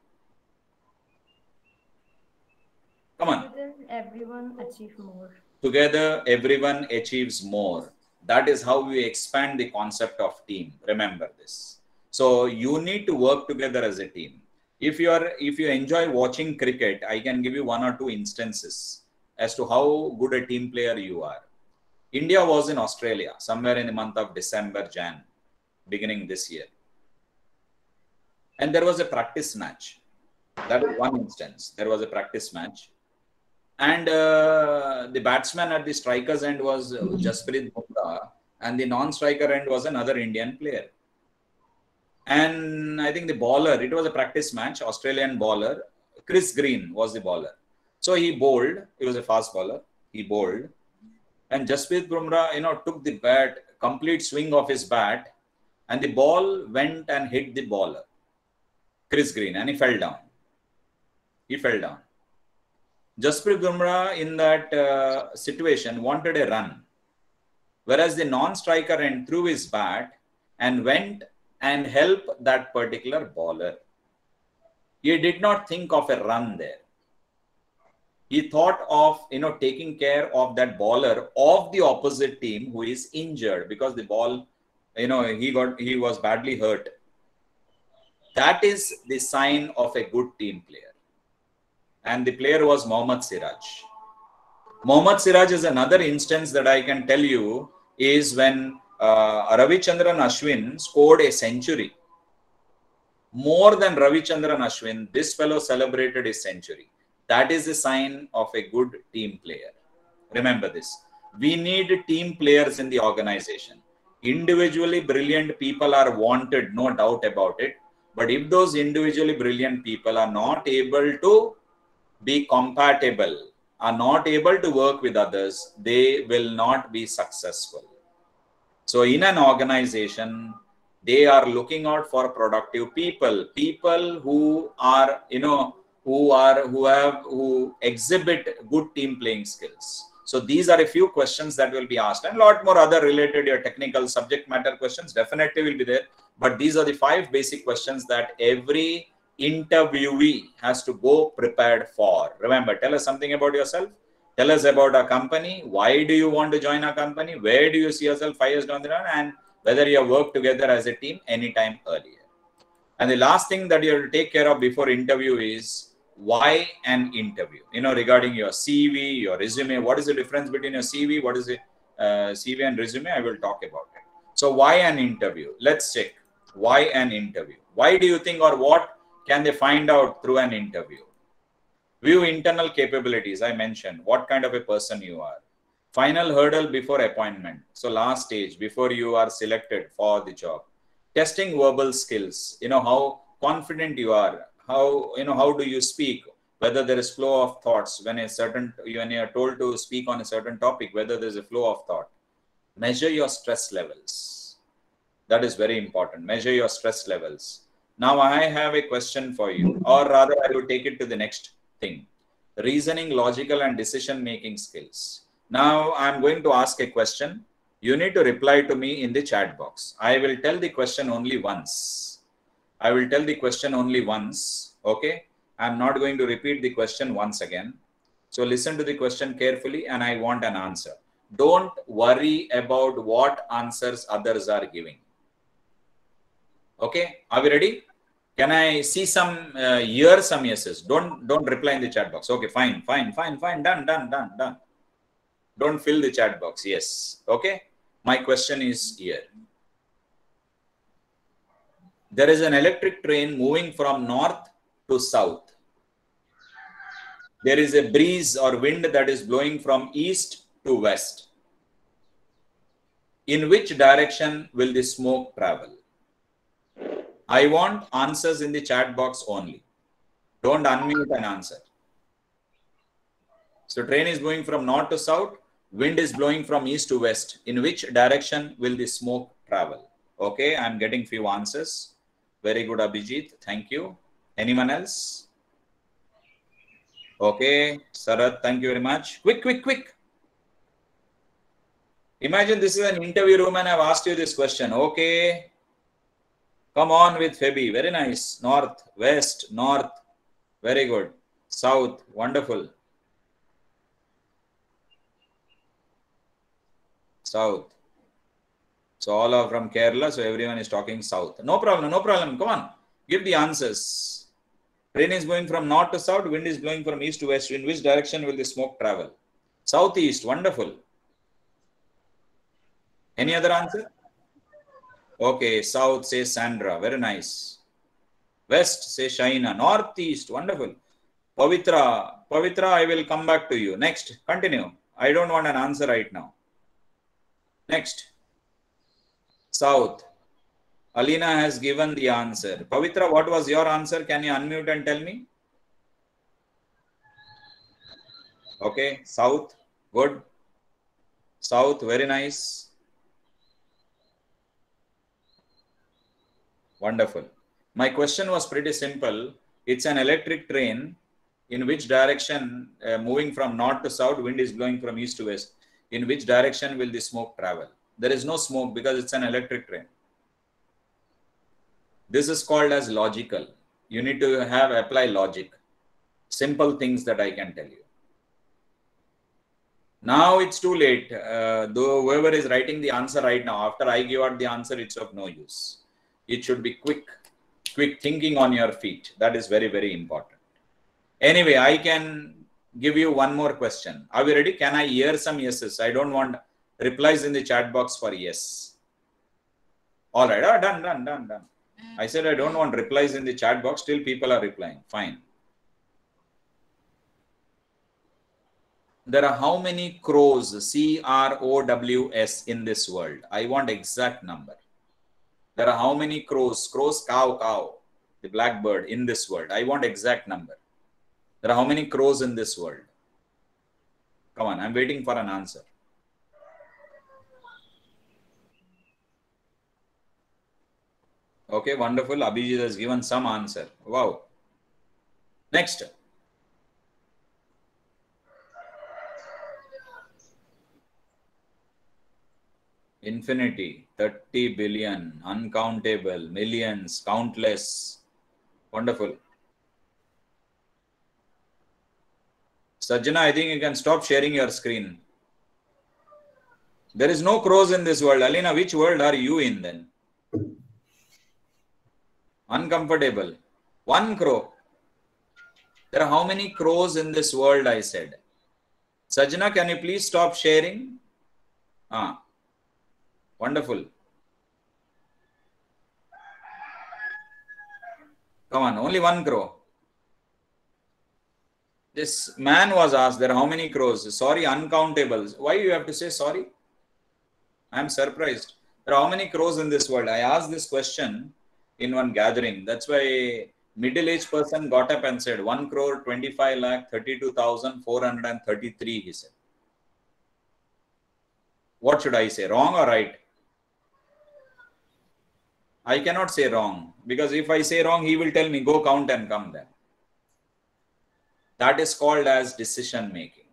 Come on. Together, everyone achieve more. Together, everyone achieves more. That is how we expand the concept of team. Remember this. So you need to work together as a team. If you are if you enjoy watching cricket, I can give you one or two instances as to how good a team player you are. India was in Australia somewhere in the month of December, Jan, beginning this year. And there was a practice match. That is one instance. There was a practice match and uh, the batsman at the strikers end was uh, Jasprit Bumrah, and the non-striker end was another Indian player. And I think the bowler, it was a practice match, Australian bowler, Chris Green was the bowler. So he bowled, he was a fast bowler, he bowled, and Jasprit Bumrah, you know, took the bat, complete swing of his bat, and the ball went and hit the baller, Chris Green, and he fell down. He fell down. Jasprit Bumrah in that uh, situation wanted a run, whereas the non-striker end threw his bat and went and helped that particular baller. He did not think of a run there. He thought of you know taking care of that baller of the opposite team who is injured because the ball, you know, he got he was badly hurt. That is the sign of a good team player and the player was Mohammad Siraj. Mohammad Siraj is another instance that I can tell you is when uh, Ravichandran Ashwin scored a century. More than Ravichandran Ashwin, this fellow celebrated his century. That is a sign of a good team player. Remember this. We need team players in the organization. Individually brilliant people are wanted, no doubt about it. But if those individually brilliant people are not able to be compatible, are not able to work with others, they will not be successful. So, in an organization, they are looking out for productive people, people who are, you know, who are, who have, who exhibit good team playing skills. So, these are a few questions that will be asked, and a lot more other related your technical subject matter questions definitely will be there. But these are the five basic questions that every interviewee has to go prepared for. Remember, tell us something about yourself. Tell us about our company. Why do you want to join our company? Where do you see yourself five years down the line? And whether you have worked together as a team anytime earlier. And the last thing that you have to take care of before interview is why an interview? You know, regarding your CV, your resume. What is the difference between your CV? What is it? Uh, CV and resume? I will talk about it. So, why an interview? Let's check. Why an interview? Why do you think, or what can they find out through an interview? View internal capabilities. I mentioned what kind of a person you are. Final hurdle before appointment. So last stage before you are selected for the job. Testing verbal skills. You know how confident you are. How you know how do you speak? Whether there is flow of thoughts when a certain when you are told to speak on a certain topic. Whether there is a flow of thought. Measure your stress levels. That is very important. Measure your stress levels now I have a question for you, or rather I will take it to the next thing. Reasoning, logical and decision making skills. Now I'm going to ask a question. You need to reply to me in the chat box. I will tell the question only once. I will tell the question only once. Okay. I'm not going to repeat the question once again. So listen to the question carefully and I want an answer. Don't worry about what answers others are giving. Okay. Are we ready? Can I see some uh, hear some yeses? Don't don't reply in the chat box. Okay, fine, fine, fine, fine. Done, done, done, done. Don't fill the chat box. Yes. Okay. My question is here. There is an electric train moving from north to south. There is a breeze or wind that is blowing from east to west. In which direction will the smoke travel? I want answers in the chat box only. Don't unmute and answer. So train is going from north to south, wind is blowing from east to west. In which direction will the smoke travel? Okay, I'm getting few answers. Very good, Abhijit. Thank you. Anyone else? Okay, Sarath, thank you very much. Quick, quick, quick. Imagine this is an interview room and I've asked you this question. Okay. Come on with Febi. Very nice. North, west, north. Very good. South. Wonderful. South. So all are from Kerala. So everyone is talking south. No problem. No problem. Come on. Give the answers. Rain is going from north to south. Wind is blowing from east to west. In which direction will the smoke travel? Southeast. Wonderful. Any other answer? Okay. South says Sandra. Very nice. West says Shaina. Northeast. Wonderful. Pavitra. Pavitra, I will come back to you. Next. Continue. I don't want an answer right now. Next. South. Alina has given the answer. Pavitra, what was your answer? Can you unmute and tell me? Okay, South. Good. South, very nice. Wonderful. My question was pretty simple. It's an electric train. In which direction, uh, moving from north to south, wind is blowing from east to west. In which direction will the smoke travel? There is no smoke because it's an electric train. This is called as logical. You need to have apply logic. Simple things that I can tell you. Now it's too late. Uh, though whoever is writing the answer right now, after I give out the answer, it's of no use. It should be quick, quick thinking on your feet. That is very, very important. Anyway, I can give you one more question. Are we ready? Can I hear some yeses? I don't want replies in the chat box for yes. All right. Oh, done, done, done, done. I said I don't want replies in the chat box. Still people are replying. Fine. There are how many crows, C-R-O-W-S in this world? I want exact number. There are how many crows, crows, cow, cow, the blackbird in this world? I want exact number. There are how many crows in this world? Come on, I'm waiting for an answer. Okay, wonderful. Abhijit has given some answer. Wow. Next. Infinity, 30 billion, uncountable, millions, countless. Wonderful. Sajjana, I think you can stop sharing your screen. There is no crows in this world. Alina, which world are you in then? Uncomfortable. One crow. There are how many crows in this world? I said. Sajjana, can you please stop sharing? Ah, wonderful. Come on, only one crow. This man was asked, there are how many crows? Sorry, uncountable. Why you have to say sorry? I'm surprised. There are how many crows in this world? I asked this question in one gathering. That's why middle-aged person got up and said, 1 crore, 25 lakh, 32,433, he said. What should I say, wrong or right? I cannot say wrong because if I say wrong, he will tell me, go count and come then. That is called as decision making.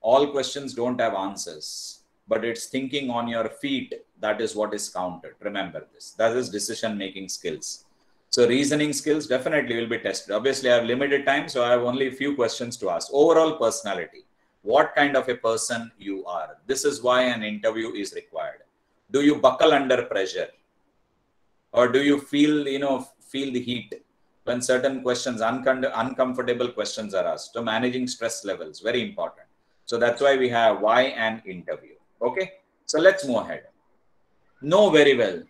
All questions don't have answers, but it's thinking on your feet that is what is counted. Remember this. That is decision making skills. So reasoning skills definitely will be tested. Obviously, I have limited time, so I have only a few questions to ask. Overall personality. What kind of a person you are. This is why an interview is required. Do you buckle under pressure? Or do you feel, you know, feel the heat when certain questions, uncom uncomfortable questions are asked? So managing stress levels, very important. So that's why we have why an interview. Okay. So let's move ahead. Know very well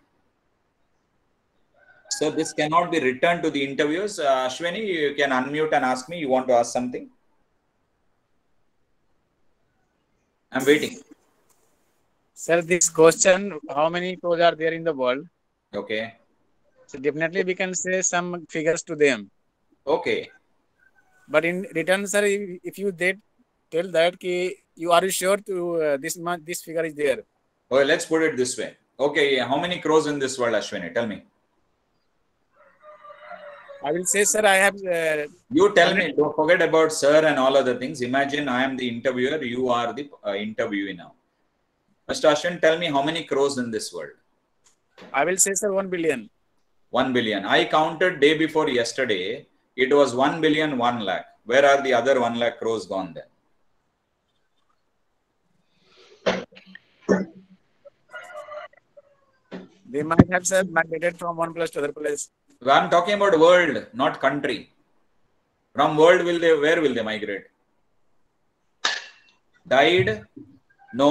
So this cannot be returned to the interviewers. Uh, Ashwini, you can unmute and ask me. You want to ask something? I'm waiting. Sir, this question, how many crows are there in the world? Okay. So definitely we can say some figures to them. Okay. But in return, sir, if, you did tell that ki you are you sure to uh, this month this figure is there. Well, let's put it this way. Okay, how many crows in this world, Ashwini? Tell me. I will say, sir, I have. Uh, You tell me. Don't forget about sir and all other things. Imagine I am the interviewer. You are the uh, interviewee now. Mr. Ashwin, tell me how many crows in this world? I will say, sir, one billion. 1 billion. I counted day before yesterday. It was 1 billion, 1 lakh. Where are the other 1 lakh crows gone then? They might have, sir, migrated from one place to other place. I'm talking about world, not country. From world, will they? Where will they migrate? Died? No.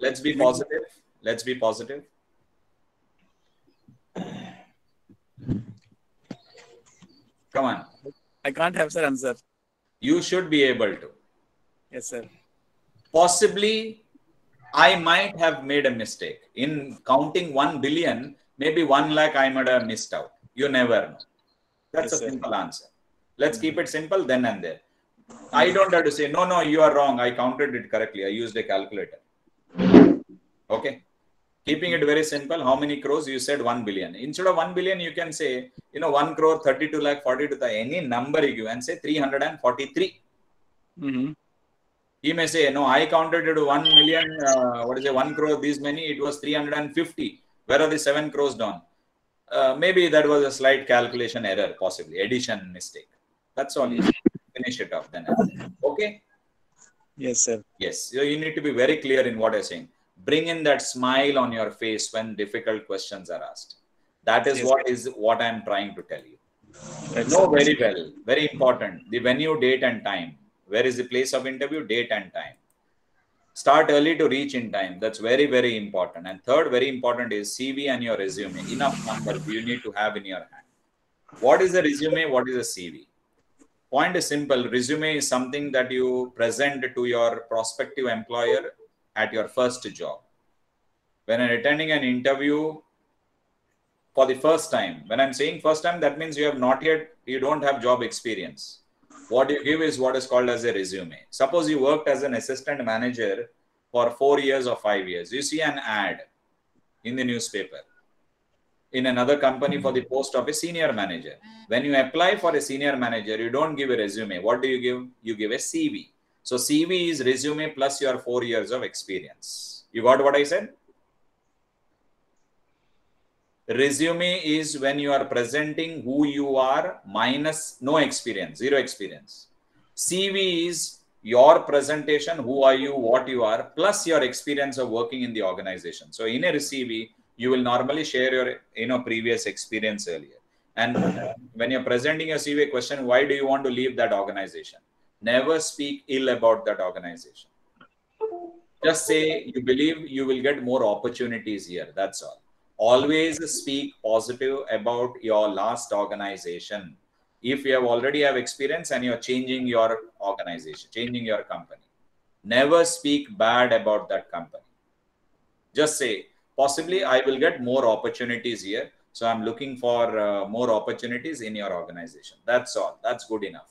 Let's be positive. Let's be positive. Come on. I can't have, sir, answer. You should be able to. Yes, sir. Possibly, I might have made a mistake in counting 1 billion. Maybe 1 lakh I might have missed out. You never know. That's Yes, a sir. simple answer. Let's keep it simple then and there. I don't have to say, no, no, you are wrong. I counted it correctly. I used a calculator. Okay. Keeping it very simple, how many crores? You said 1 billion. Instead of 1 billion, you can say, you know, 1 crore, 32 lakh, 42 lakh, any number you give and say 343. Mm-hmm. He may say, no, I counted it 1 million, uh, what is it, 1 crore, these many, it was 350. Where are the 7 crores done? Uh, maybe that was a slight calculation error, possibly, addition mistake. That's all. You finish it off then. Okay? Yes, sir. Yes. So you need to be very clear in what you're saying. Bring in that smile on your face when difficult questions are asked. That is Yes. what is what I'm trying to tell you. Right, Know very well, very important. The venue, date, and time. Where is the place of interview? Date and time. Start early to reach in time. That's very, very important. And third, very important is CV and your resume. Enough numbers you need to have in your hand. What is a resume? What is a CV? Point is simple. Resume is something that you present to your prospective employer at your first job. When you're attending an interview, for the first time. When I'm saying first time, that means you have not yet, you don't have job experience. What you give is what is called as a resume. Suppose you worked as an assistant manager for four years or five years. You see an ad in the newspaper in another company for the mm-hmm. post of a senior manager. Mm-hmm. When you apply for a senior manager, you don't give a resume. What do you give? You give a CV. So CV is resume plus your four years of experience. You got what I said? Resume is when you are presenting who you are minus no experience zero experience. Cv is your presentation who are you what you are plus your experience of working in the organization. So in a cv you will normally share your you know previous experience earlier. And when you're presenting your cv question why do you want to leave that organization? Never speak ill about that organization. Just say you believe you will get more opportunities here that's all always speak positive about your last organization. If you have already have experience and you're changing your organization changing your company never speak bad about that company. Just say possibly i will get more opportunities here so i'm looking for uh, more opportunities in your organization. That's all. That's good enough.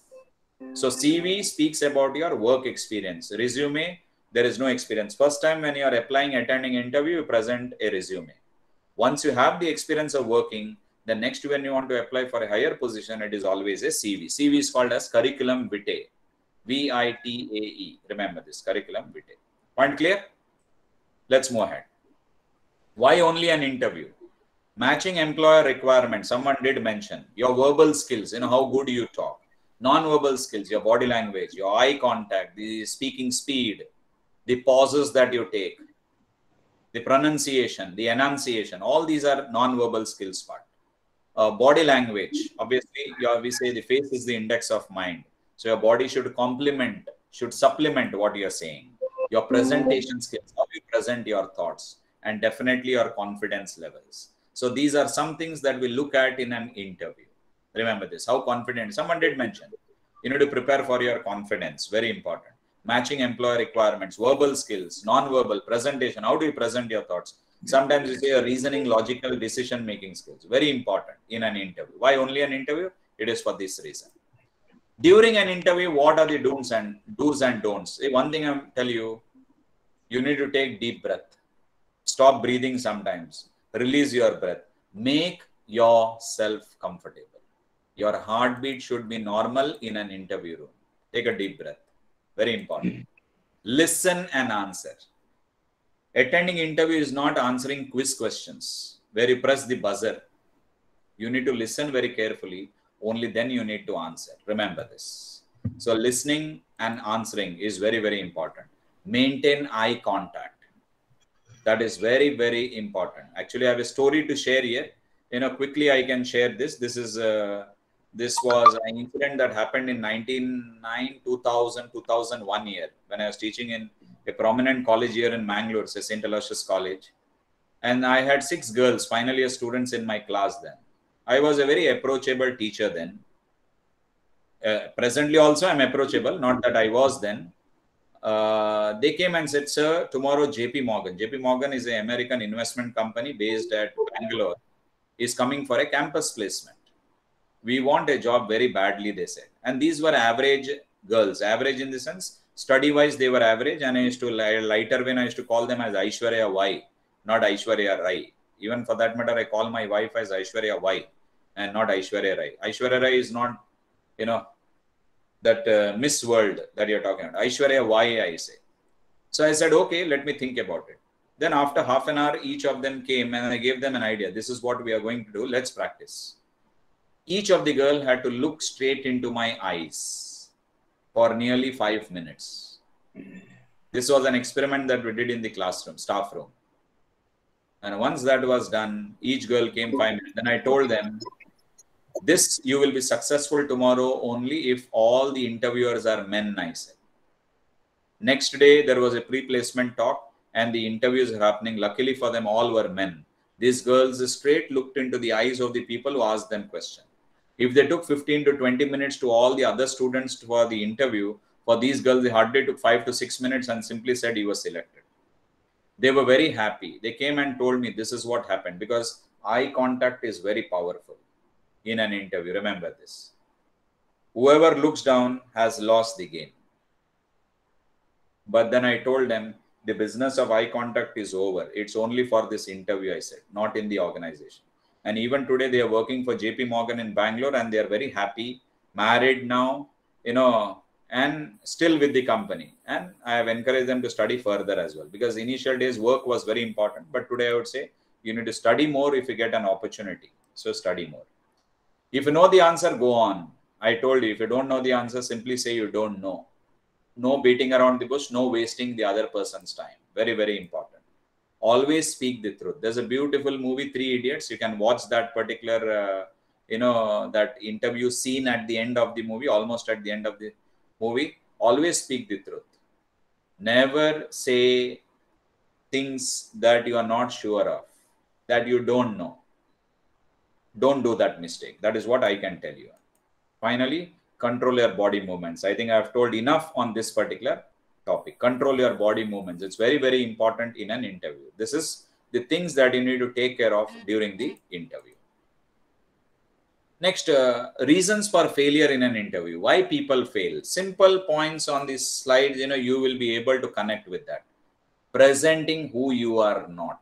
So cv speaks about your work experience. Resume there is no experience. First time when you are applying attending interview you present a resume once you have the experience of working the next when you want to apply for a higher position it is always a cv cv is called as curriculum vitae. V-i-t-a-e remember this curriculum vitae. Point clear? Let's move ahead. Why only an interview? Matching employer requirement someone did mention. Your verbal skills you know how good you talk. Non-verbal skills your body language your eye contact the speaking speed the pauses that you take the pronunciation, the enunciation, all these are non-verbal skills part. Uh, body language, obviously, we say the face is the index of mind. So your body should complement, should supplement what you're saying. Your presentation skills, how you present your thoughts, and definitely your confidence levels. So these are some things that we look at in an interview. Remember this. How confident? Someone did mention. You need to prepare for your confidence. Very important. Matching employer requirements, verbal skills, non-verbal presentation. How do you present your thoughts? Sometimes you say reasoning, logical, decision-making skills. Very important in an interview. Why only an interview? It is for this reason. During an interview, what are the do's and do's and don'ts? One thing I'm tell you, you need to take deep breath. Stop breathing sometimes. Release your breath. Make yourself comfortable. Your heartbeat should be normal in an interview room. Take a deep breath. Very important. Listen and answer. Attending interview is not answering quiz questions where you press the buzzer. You need to listen very carefully. Only then you need to answer. Remember this. So listening and answering is very, very important. Maintain eye contact. That is very, very important. Actually, I have a story to share here. You know, quickly I can share this. This is uh, this was an incident that happened in 1999, 2000, 2001 year when I was teaching in a prominent college here in Mangalore, say St. Aloysius College. And I had six girls, final year students in my class then. I was a very approachable teacher then. Uh, presently also I'm approachable, not that I was then. Uh, they came and said, sir, tomorrow JP Morgan. JP Morgan is an American investment company based at Bangalore, is coming for a campus placement. We want a job very badly, they said. And these were average girls, average in the sense, study wise, they were average. And I used to, lighter when I used to call them as Aishwarya Y, not Aishwarya Rai. Even for that matter, I call my wife as Aishwarya Y and not Aishwarya Rai. Aishwarya Rai is not, you know, that uh, Miss World that you're talking about. Aishwarya Y, I say. So I said, okay, let me think about it. Then after half an hour, each of them came and I gave them an idea. This is what we are going to do. Let's practice. Each of the girl had to look straight into my eyes for nearly five minutes. This was an experiment that we did in the classroom, staff room. And once that was done, each girl came five minutes. Then I told them, this you will be successful tomorrow only if all the interviewers are men, I said. Next day, there was a pre-placement talk and the interviews are happening. Luckily for them, all were men. These girls straight looked into the eyes of the people who asked them questions. If they took 15 to 20 minutes to all the other students for the interview, for these girls, they hardly took five to six minutes and simply said he was selected. They were very happy. They came and told me this is what happened because eye contact is very powerful in an interview. Remember this. Whoever looks down has lost the game. But then I told them the business of eye contact is over. It's only for this interview, I said, not in the organization. And even today, they are working for JP Morgan in Bangalore and they are very happy, married now, you know, and still with the company. And I have encouraged them to study further as well because initial days work was very important. But today, I would say you need to study more if you get an opportunity. So study more. If you know the answer, go on. I told you, if you don't know the answer, simply say you don't know. No beating around the bush, no wasting the other person's time. Very, very important. Always speak the truth. There's a beautiful movie, Three Idiots. You can watch that particular, uh, you know, that interview scene at the end of the movie, almost at the end of the movie. Always speak the truth. Never say things that you are not sure of, that you don't know don't do that mistake that is what i can tell you finally control your body movements i think i have told enough on this particular topic. Control your body movements. It's very very important in an interview. This is the things that you need to take care of during the interview. Next uh, reasons for failure in an interview. Why people fail? Simple points on this slide you know you will be able to connect with that. Presenting who you are not.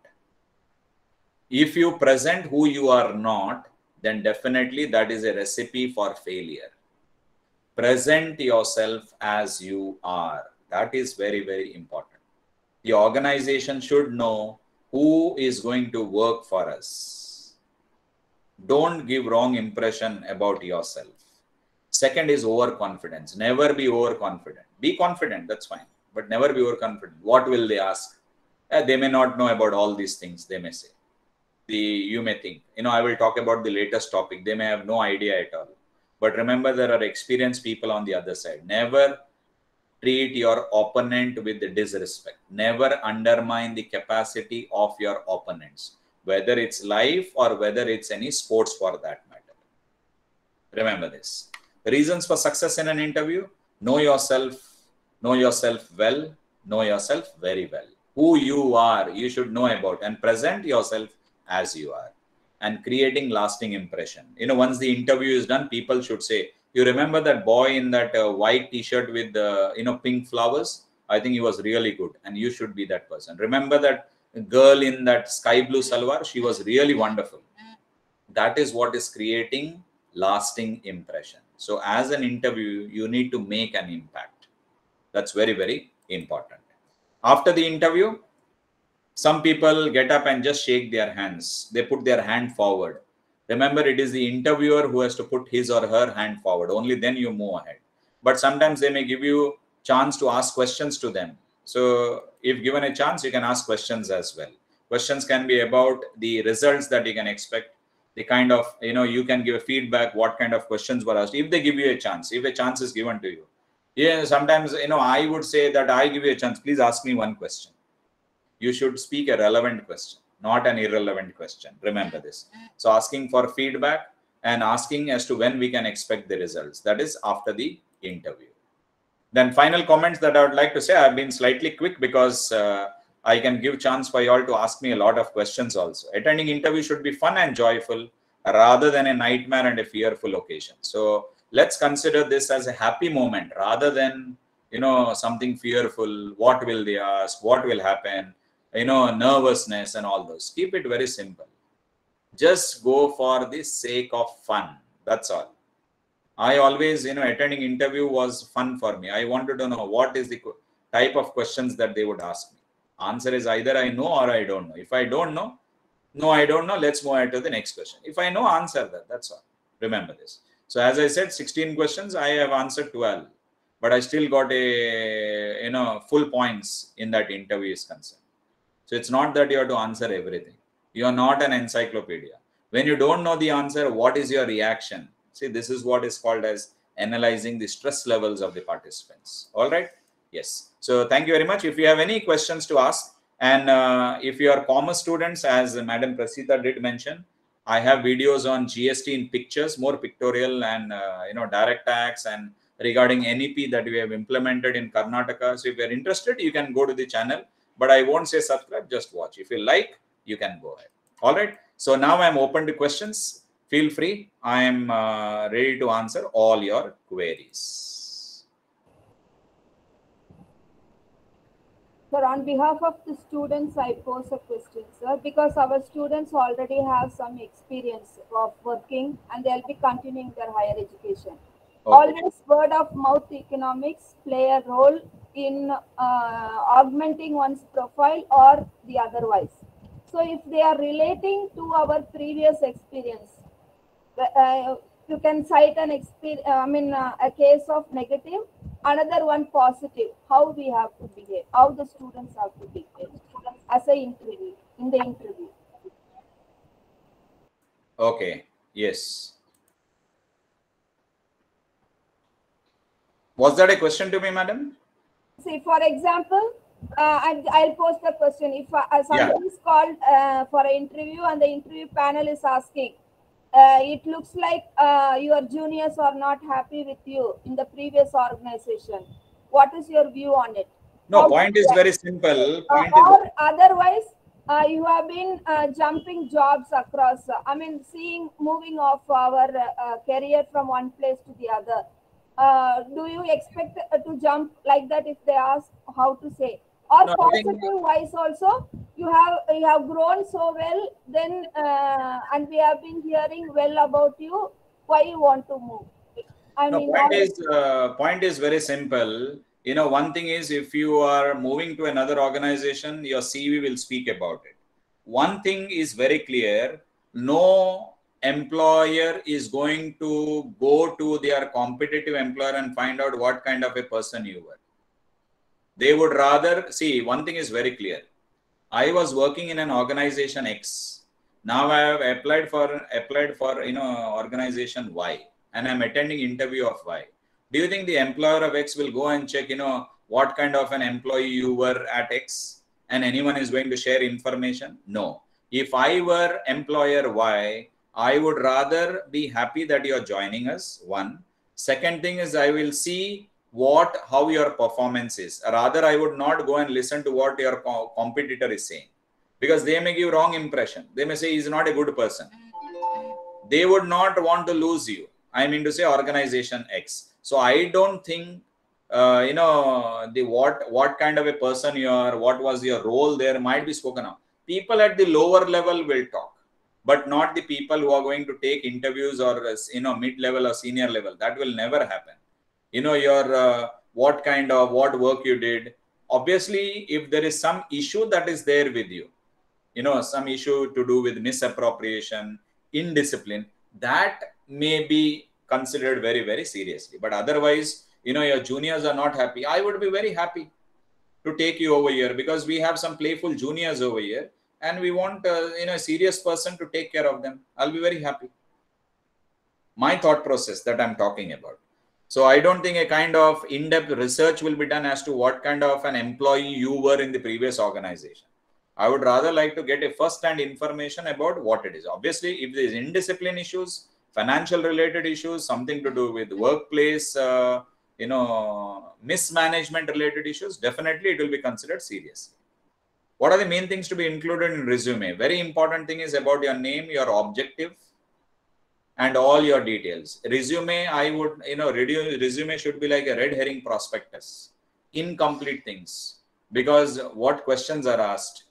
If you present who you are not, then definitely that is a recipe for failure. Present yourself as you are. That is very, very important. The organization should know who is going to work for us. Don't give wrong impression about yourself. Second is overconfidence. Never be overconfident. Be confident, that's fine. But never be overconfident. What will they ask? Eh, they may not know about all these things, they may say the you may think you know i will talk about the latest topic they may have no idea at all but remember there are experienced people on the other side never treat your opponent with disrespect never undermine the capacity of your opponents whether it's life or whether it's any sports for that matter. Remember this. Reasons for success in an interview know yourself, know yourself well, know yourself very well. Who you are, you should know about and present yourself as you are and creating lasting impression. You know, once the interview is done, people should say, you remember that boy in that uh, white t-shirt with the, uh, you know, pink flowers? I think he was really good and you should be that person. Remember that girl in that sky blue salwar? She was really wonderful. That is what is creating lasting impression. So as an interview, you need to make an impact. That's very, very important. After the interview, some people get up and just shake their hands. They put their hand forward. Remember, it is the interviewer who has to put his or her hand forward. Only then you move ahead. But sometimes they may give you chance to ask questions to them. So if given a chance, you can ask questions as well. Questions can be about the results that you can expect, the kind of, you know, you can give a feedback, what kind of questions were asked. If they give you a chance, if a chance is given to you. Yeah, sometimes, you know, I would say that I give you a chance, please ask me one question. You should speak a relevant question, not an irrelevant question. Remember this. So asking for feedback and asking as to when we can expect the results. That is after the interview. Then final comments that I would like to say, I've been slightly quick because uh, I can give chance for you all to ask me a lot of questions also. Attending interview should be fun and joyful rather than a nightmare and a fearful occasion. So let's consider this as a happy moment rather than, you know, something fearful. What will they ask? What will happen? You know, nervousness and all those. Keep it very simple. Just go for the sake of fun. That's all. I always, you know, attending interview was fun for me. I wanted to know what is the type of questions that they would ask me. Answer is either I know or I don't know. If I don't know, no, I don't know. Let's move on to the next question. If I know, answer that. That's all. Remember this. So as I said, 16 questions, I have answered 12, but I still got a, you know, full points in that interview is concerned. So it's not that you have to answer everything. You are not an encyclopedia. When you don't know the answer, what is your reaction? See, this is what is called as analyzing the stress levels of the participants. All right. Yes. So thank you very much. If you have any questions to ask, and uh, if you are commerce students, as Madam Prasida did mention, I have videos on GST in pictures, more pictorial and uh, you know direct tax and regarding NEP that we have implemented in Karnataka. So if you're interested, you can go to the channel. But I won't say subscribe, just watch. If you like, you can go ahead. All right. So now I'm open to questions feel free. I am uh, ready to answer all your queries. Sir, on behalf of the students, I pose a question, sir, because our students already have some experience of working and they'll be continuing their higher education. Okay. Always word of mouth economics play a role in uh, augmenting one's profile or the otherwise. So if they are relating to our previous experience, uh, you can cite an experience, I mean, uh, a case of negative, another one positive, how we have to behave, how the students have to behave as a interview, in the interview. Okay, yes. Was that a question to me, madam? See, for example, uh, and I'll post the question. If uh, somebody yeah. is called uh, for an interview and the interview panel is asking, uh, it looks like uh, your juniors are not happy with you in the previous organization. What is your view on it? No, How point is very simple. Uh, Point or is, otherwise, uh, you have been uh, jumping jobs across. uh, I mean, seeing moving off our uh, career from one place to the other. Uh, do you expect uh, to jump like that if they ask how to say? Or No, positive wise also, you have you have grown so well. Then uh, and we have been hearing well about you. Why you want to move? I no, mean, point is, uh, point is very simple. You know, one thing is if you are moving to another organization, your CV will speak about it. One thing is very clear. No employer is going to go to their competitive employer and find out what kind of a person you were. They would rather see one thing is very clear. I was working in an organization X. Now I have applied for applied for you know organization Y and I'm attending interview of Y. Do you think the employer of X will go and check you know what kind of an employee you were at X and anyone is going to share information? No. If I were employer Y, I would rather be happy that you're joining us. One. Second thing is I will see what how your performance is. Rather, I would not go and listen to what your co- competitor is saying because they may give wrong impression. They may say he's not a good person. They would not want to lose you. I mean to say organization X. So I don't think uh, you know the what what kind of a person you are, what was your role there might be spoken of. People at the lower level will talk, but not the people who are going to take interviews or uh, you know mid level or senior level. That will never happen. You know your uh, what kind of what work you did. Obviously, if there is some issue that is there with you, you know some issue to do with misappropriation, indiscipline, that may be considered very very seriously. But otherwise you know your juniors are not happy i would be very happy to take you over here because we have some playful juniors over here and we want uh, you know a serious person to take care of them. I'll be very happy. My thought process that i'm talking about. So i don't think a kind of in-depth research will be done as to what kind of an employee you were in the previous organization. I would rather like to get a first-hand information about what it is. Obviously if there's indiscipline issues financial related issues something to do with workplace uh, you know mismanagement related issues definitely it will be considered serious what are the main things to be included in resume? Very important thing is about your name your objective and all your details. Resume i would you know resume should be like a red herring prospectus. Incomplete things. Because what questions are asked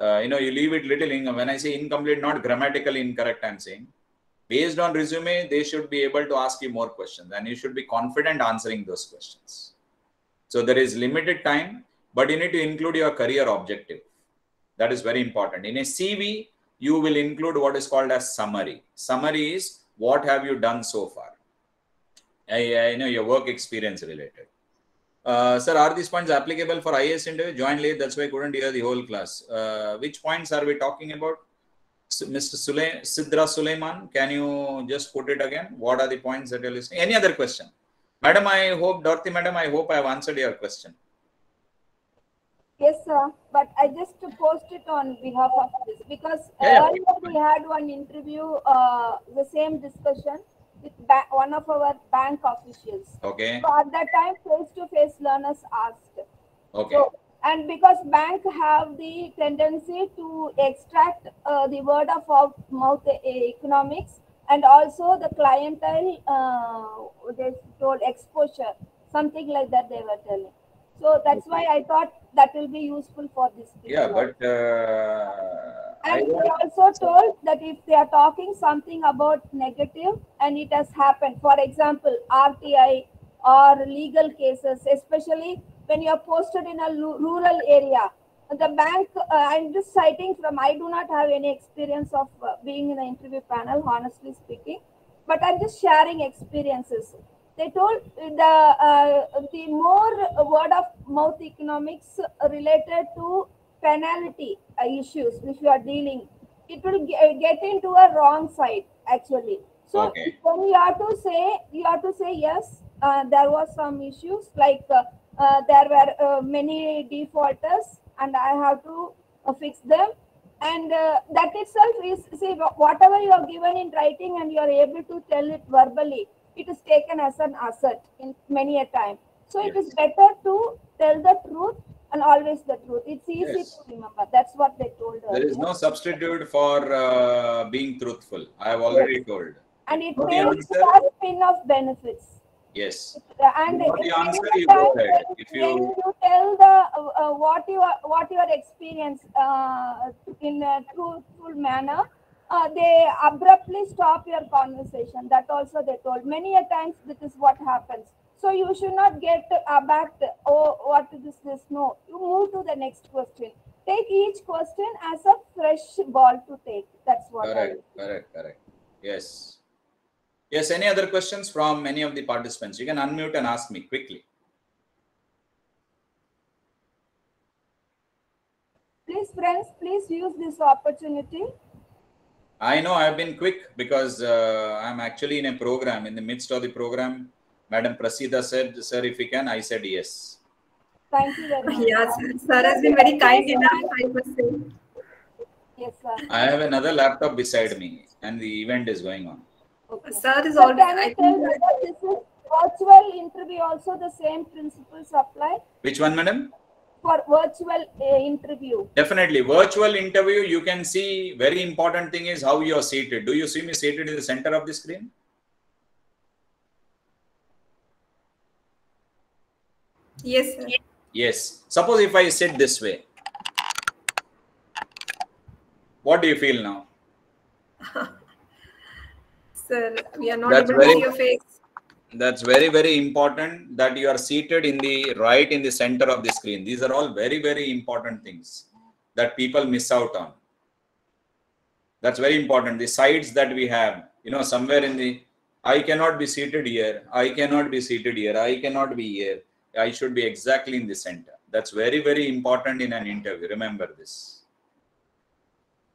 uh, you know you leave it little in when i say incomplete not grammatically incorrect i'm saying based on resume they should be able to ask you more questions and you should be confident answering those questions. So there is limited time but you need to include your career objective that is very important in a cv you will include what is called as summary summary is what have you done so far i, I know your work experience related uh, sir are these points applicable for is interview join late that's why i couldn't hear the whole class uh, which points are we talking about Mr. Sule- Sidra Suleiman, can you just put it again? What are the points that you're listening? Any other question? Madam, I hope, Dorothy, madam, I hope I have answered your question. Yes, sir. But I just post it on behalf of this because Yeah, earlier we had one interview, uh, the same discussion with one of our bank officials. Okay. So at that time, face-to-face learners asked. Okay. So, and because bank have the tendency to extract uh, the word of mouth e- economics and also the clientele, uh, they told exposure, something like that they were telling. So that's why I thought that will be useful for this. Yeah, but uh, And they also told that if they are talking something about negative and it has happened, for example, RTI or legal cases, especially when you are posted in a rural area, the bank, uh, I'm just citing from, I do not have any experience of uh, being in an interview panel, honestly speaking, but I'm just sharing experiences. They told the uh, the more word of mouth economics related to penalty uh, issues which we are dealing, it will ge- get into a wrong side actually. So Okay. when you have to say, you have to say yes. Uh, there was some issues like uh, uh, there were uh, many defaulters, and I have to uh, fix them. And uh, that itself is see whatever you are given in writing, and you are able to tell it verbally. It is taken as an asset in many a time. So it is better to tell the truth and always the truth. It's easy Yes. to remember. That's what they told us. there is no substitute for uh, being truthful. I have already told. and it Know the may answer? spin off benefits. Yes. and Know the answer, you go ahead. If you- you tell the uh, uh, what you are what your experience uh, in a truthful manner uh, they abruptly stop your conversation that also they told many a times this is what happens so you should not get abacked oh what is this no you move to the next question take each question as a fresh ball to take that's what Correct, correct, correct. Yes. Yes, any other questions from any of the participants? You can unmute and ask me quickly. please friends please use this opportunity I know I've been quick because uh, I'm actually in a program. In the midst of the program, Madam Prasida said, Sir, if you can, I said yes. thank you very much Yes, sir has been very kind enough, I must say. Yes, sir. I have another laptop beside me, and the event is going on. Okay. Sir is Sir, already. I you think this is virtual interview also the same principles apply Which one, madam? For virtual uh, interview? Definitely. Virtual interview, you can see very important thing is how you are seated. Do you see me seated in the center of the screen? yes, sir. Yes. Suppose if I sit this way, what do you feel now? Sir, we are not That's able to see your face. That's very, very important that you are seated in the right in the center of the screen. These are all very, very important things that people miss out on. That's very important. The sides that we have, you know, somewhere in the, I cannot be seated here. I cannot be seated here. I cannot be here. I should be exactly in the center. That's very, very important in an interview. Remember this.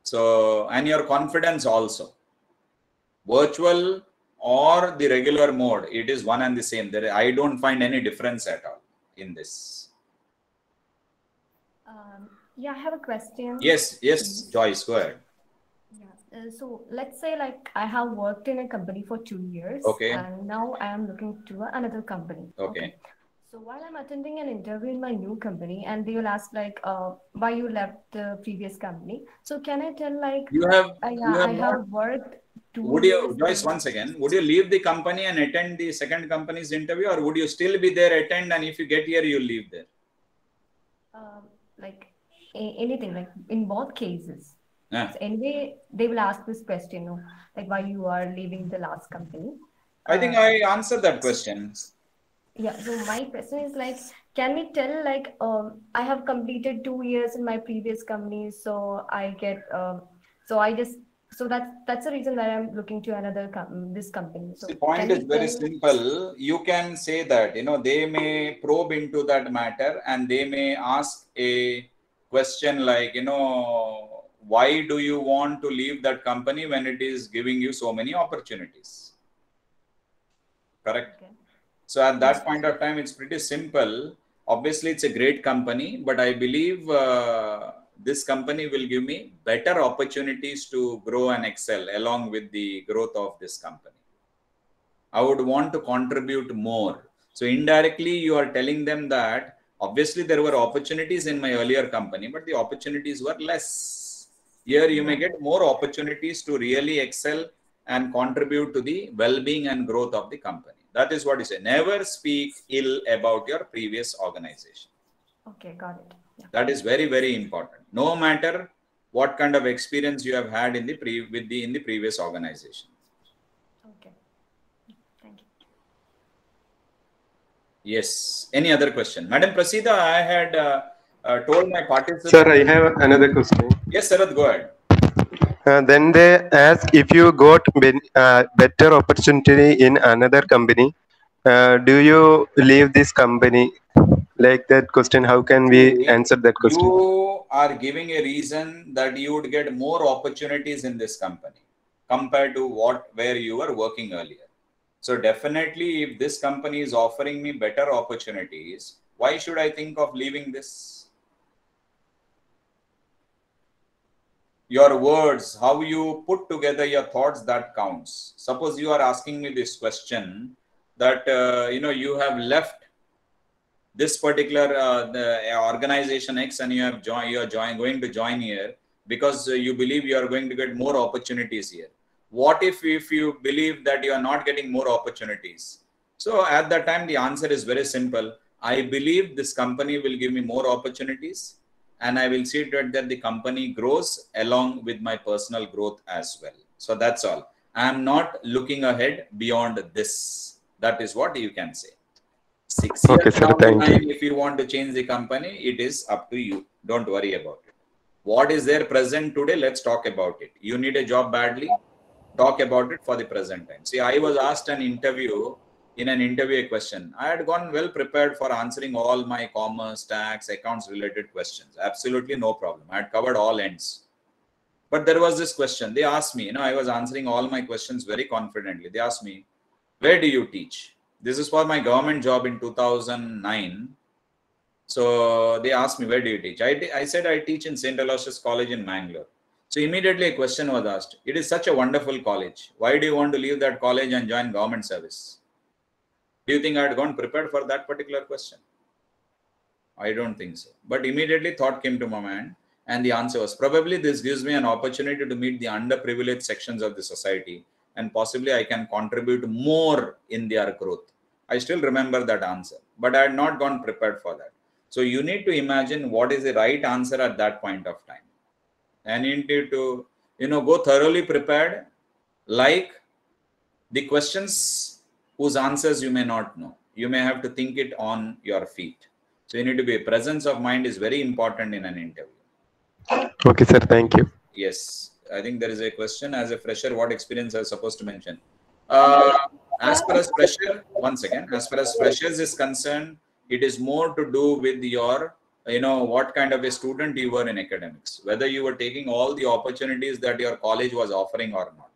So, and your confidence also. Virtual or the regular mode, it is one and the same. There, I don't find any difference at all in this. Um, yeah, I have a question. Yes, yes, Joyce, go ahead. Yeah. Uh, so let's say like I have worked in a company for two years. Okay. And now I am looking to another company. Okay. So while I'm attending an interview in my new company, and they will ask like, uh, why you left the previous company. So can I tell like, You have, uh, you have I not, have worked would you, Joyce, once again, would you leave the company and attend the second company's interview or would you still be there, attend, and if you get here, you'll leave there? um, like anything like in both cases. Yeah. So anyway, they will ask this question, like why you are leaving the last company. I think Uh, I answered that question. Yeah, so my question is like, can we tell like um, I have completed two years in my previous company, so I get um, so I just so that's that's the reason that I'm looking to another com- this company. So The point is very tell- simple. You can say that, you know, they may probe into that matter and they may ask a question like, you know, why do you want to leave that company when it is giving you so many opportunities? Correct. Okay. So at that point of time, it's pretty simple. Obviously, it's a great company, but I believe uh, this company will give me better opportunities to grow and excel along with the growth of this company. I would want to contribute more. So indirectly, you are telling them that obviously there were opportunities in my earlier company, but the opportunities were less. Here, you may get more opportunities to really excel and contribute to the well-being and growth of the company. That is what you say. Never speak ill about your previous organization. Okay, got it. Yeah. That is very, very important. No matter what kind of experience you have had in the pre with the in the previous organization. Okay. Thank you. Yes. Any other question, Madam Prasida? I had uh, uh, told my participants. Sir, I have another question. Yes, Sarath, go ahead. Uh, then they ask if you got ben- uh, better opportunity in another company, uh, do you leave this company? Like that question, how can we answer that question? You are giving a reason that you would get more opportunities in this company compared to what where you were working earlier. So definitely, if this company is offering me better opportunities, why should I think of leaving this? Your words, how you put together your thoughts, that counts. Suppose you are asking me this question that uh, you know you have left this particular uh, the organization X and you have joined, you are join, going to join here because uh, you believe you are going to get more opportunities here. What if if you believe that you are not getting more opportunities? So at that time, the answer is very simple. I believe this company will give me more opportunities and I will see that, that the company grows along with my personal growth as well. So that's all. I am not looking ahead beyond this. That is what you can say. Six Okay, years sir, down the you. line, if you want to change the company, it is up to you. Don't worry about it. What is there present today? Let's talk about it. You need a job badly? Talk about it for the present time. See, I was asked an interview in an interview question. I had gone well prepared for answering all my commerce, tax, accounts related questions. Absolutely no problem. I had covered all ends. But there was this question. They asked me, you know, I was answering all my questions very confidently. They asked me, where do you teach? This is for my government job in 2009. So they asked me, where do you teach? I, I said, I teach in St. Aloysius College in Mangalore. So immediately a question was asked. It is such a wonderful college. Why do you want to leave that college and join government service? Do you think I had gone prepared for that particular question? I don't think so. But immediately thought came to my mind, and the answer was probably this gives me an opportunity to meet the underprivileged sections of the society, and possibly I can contribute more in their growth. I still remember that answer, but I had not gone prepared for that. So you need to imagine what is the right answer at that point of time. And you need to, you know, go thoroughly prepared, like the questions whose answers you may not know. You may have to think it on your feet. So you need to be presence of mind is very important in an interview. Okay, sir. Thank you. Yes, I think there is a question as a fresher. What experience I was supposed to mention? Uh, as far as pressure, once again, as far as pressures is concerned, it is more to do with your, you know, what kind of a student you were in academics, whether you were taking all the opportunities that your college was offering or not,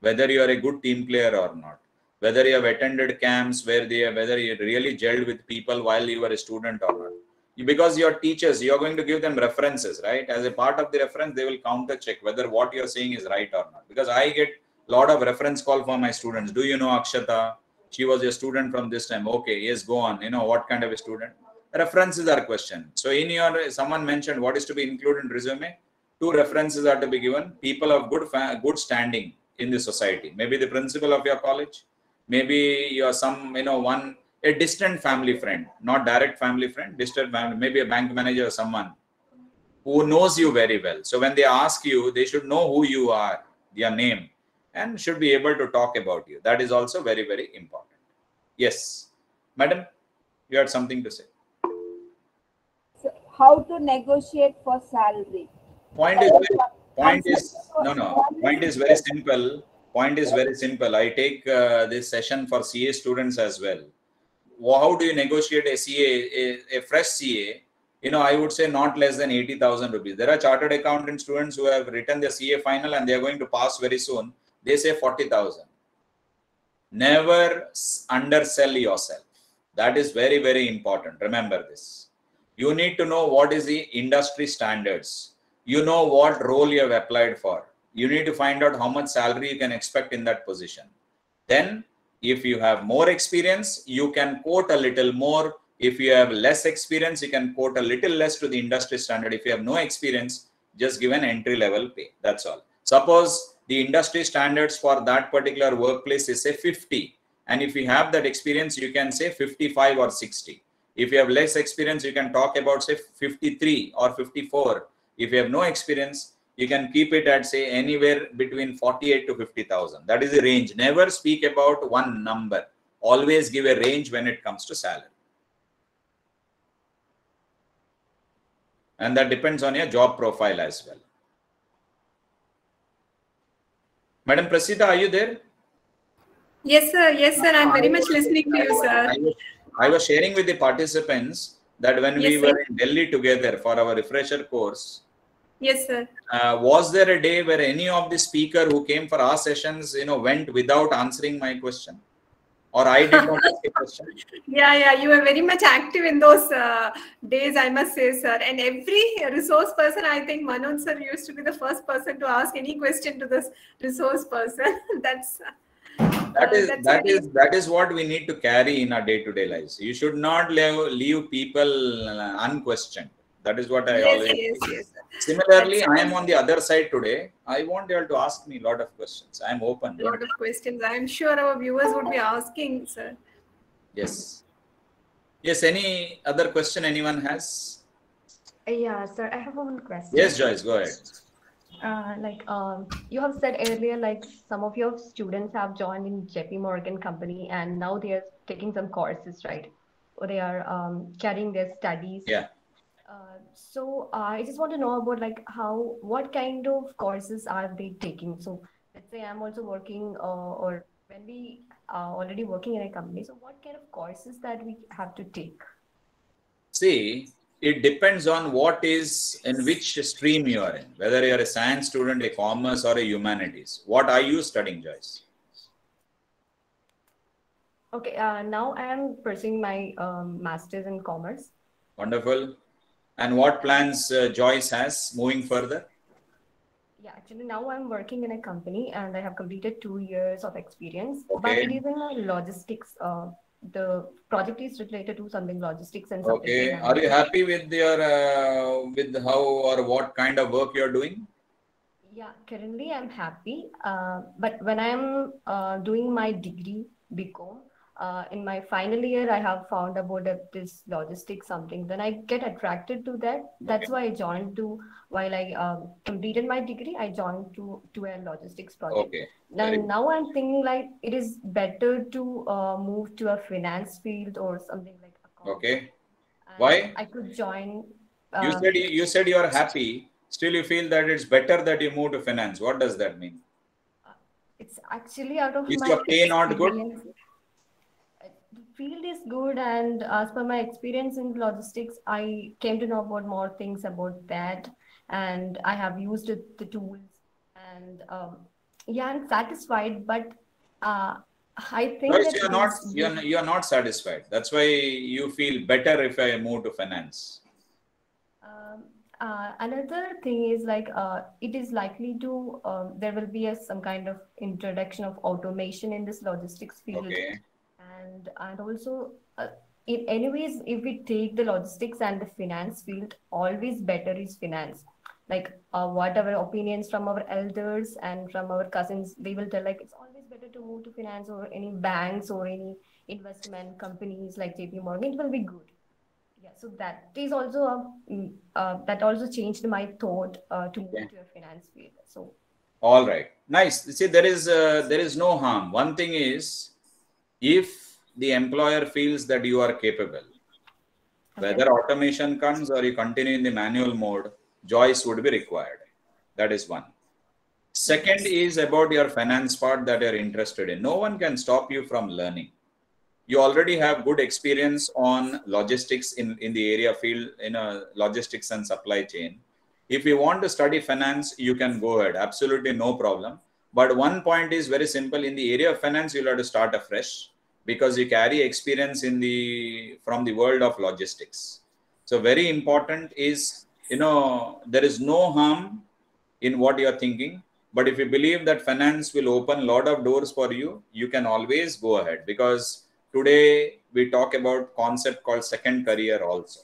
whether you are a good team player or not whether you have attended camps where they whether you really gelled with people while you were a student or not. Because your teachers you're going to give them references right? As a part of the reference they will counter check whether what you're saying is right or not. Because i get lot of reference call for my students. Do you know akshata? She was a student from this time. Okay yes go on. You know what kind of a student? References are questioned. So in your someone mentioned what is to be included in resume. Two references are to be given. People of good good standing in the society. Maybe the principal of your college. Maybe you're some you know one a distant family friend not direct family friend distant family maybe a bank manager or someone who knows you very well. So when they ask you they should know who you are your name and should be able to talk about you. That is also very very important. Yes. Madam you had something to say. So how to negotiate for salary? point is point is no no. Point is very simple. Point is very simple. I take uh, this session for ca students as well. How do you negotiate a ca a, a fresh ca you know i would say not less than 80000 rupees. There are chartered accountant students who have written their ca final and they are going to pass very soon they say 40000 never undersell yourself. That is very very important. Remember this. You need to know what is the industry standards. You know what role you have applied for. You need to find out how much salary you can expect in that position. Then if you have more experience you can quote a little more. If you have less experience you can quote a little less to the industry standard. If you have no experience just give an entry level pay. That's all. Suppose the industry standards for that particular workplace is say 50 and if you have that experience you can say 55 or 60 if you have less experience you can talk about say 53 or 54 if you have no experience you can keep it at say anywhere between 48 to 50000 that is the range. Never speak about one number. Always give a range when it comes to salary. And that depends on your job profile as well madam prasida are you there Yes, sir. Yes, sir. I'm very much listening to you, sir. I was, I was sharing with the participants that when we Yes, sir. were in delhi together for our refresher course Yes, sir. uh, was there a day where any of the speaker who came for our sessions you know went without answering my question or i did not ask a question Yeah, yeah. You were very much active in those uh, days, I must say, sir. And every resource person, I think Manoj sir used to be the first person to ask any question to this resource person. That's that uh, is that's that is that is what we need to carry in our day-to-day lives you should not leave, leave people uh, unquestioned that is what i yes, always yes, yes. Sir. similarly i am on the other side today i want you all to ask me a lot of questions i am open A lot of questions. I'm sure our viewers would be asking, sir. yes yes any other question anyone has Yeah, sir, I have one question. yes joyce go ahead Uh, like um, you have said earlier, like some of your students have joined in JP Morgan company and now they are taking some courses, right? Or they are um, carrying their studies. yeah Uh, so uh, I just want to know about like how, what kind of courses are they taking? So let's say I'm also working uh, or when we are already working in a company, so what kind of courses that we have to take? See, it depends on what is in which stream you are in, whether you are a science student, a commerce, or a humanities. What are you studying, Joyce? Okay, uh, now I am pursuing my um, master's in commerce. Wonderful. And what plans uh, Joyce has moving further? Yeah, actually now I'm working in a company and I have completed two years of experience, but Okay. it is in logistics. Uh, the project is related to something logistics and supply Okay. Are you happy with your uh, with how or what kind of work you're doing? Yeah, currently I'm happy. Uh, but when I'm uh, doing my degree, BCom, uh, in my final year, I have found about uh, this logistics something. Then I get attracted to that. That's why I joined to, while I um, completed my degree, I joined to, to a logistics project. Okay. Very And now I'm thinking like it is better to uh, move to a finance field or something like accounting. Okay. And Why? I could join. You uh, said you, you said you are happy. Still, you feel that it's better that you move to finance. What does that mean? It's actually out of Is my your pay not good? Field is good, and as per my experience in logistics, I came to know about more things about that, and I have used it, the tools, and um, yeah, I'm satisfied. But uh, I think First, you're not you're, you're not satisfied. That's why you feel better if I move to finance. Um, uh, another thing is like uh, it is likely to um, there will be a, some kind of introduction of automation in this logistics field. Okay. And and also uh, in anyways if we take the logistics and the finance field always better is finance like uh, whatever opinions from our elders and from our cousins they will tell like it's always better to move to finance or any banks or any investment companies like jp morgan it will be good yeah so that is also a, mm, uh, that also changed my thought uh, to move Okay. to a finance field so All right. Nice. See, there is uh, there is no harm. One thing is, if the employer feels that you are capable, whether automation comes or you continue in the manual mode, choice would be required. That is one. Second is about your finance part that you're interested in. No one can stop you from learning. You already have good experience on logistics in, in the area field, in a logistics and supply chain. If you want to study finance, you can go ahead. Absolutely no problem. But one point is very simple. In the area of finance, you'll have to start afresh because you carry experience in the from the world of logistics. So very important is you know there is no harm in what you are thinking. But if you believe that finance will open a lot of doors for you, you can always go ahead because today we talk about concept called second career also.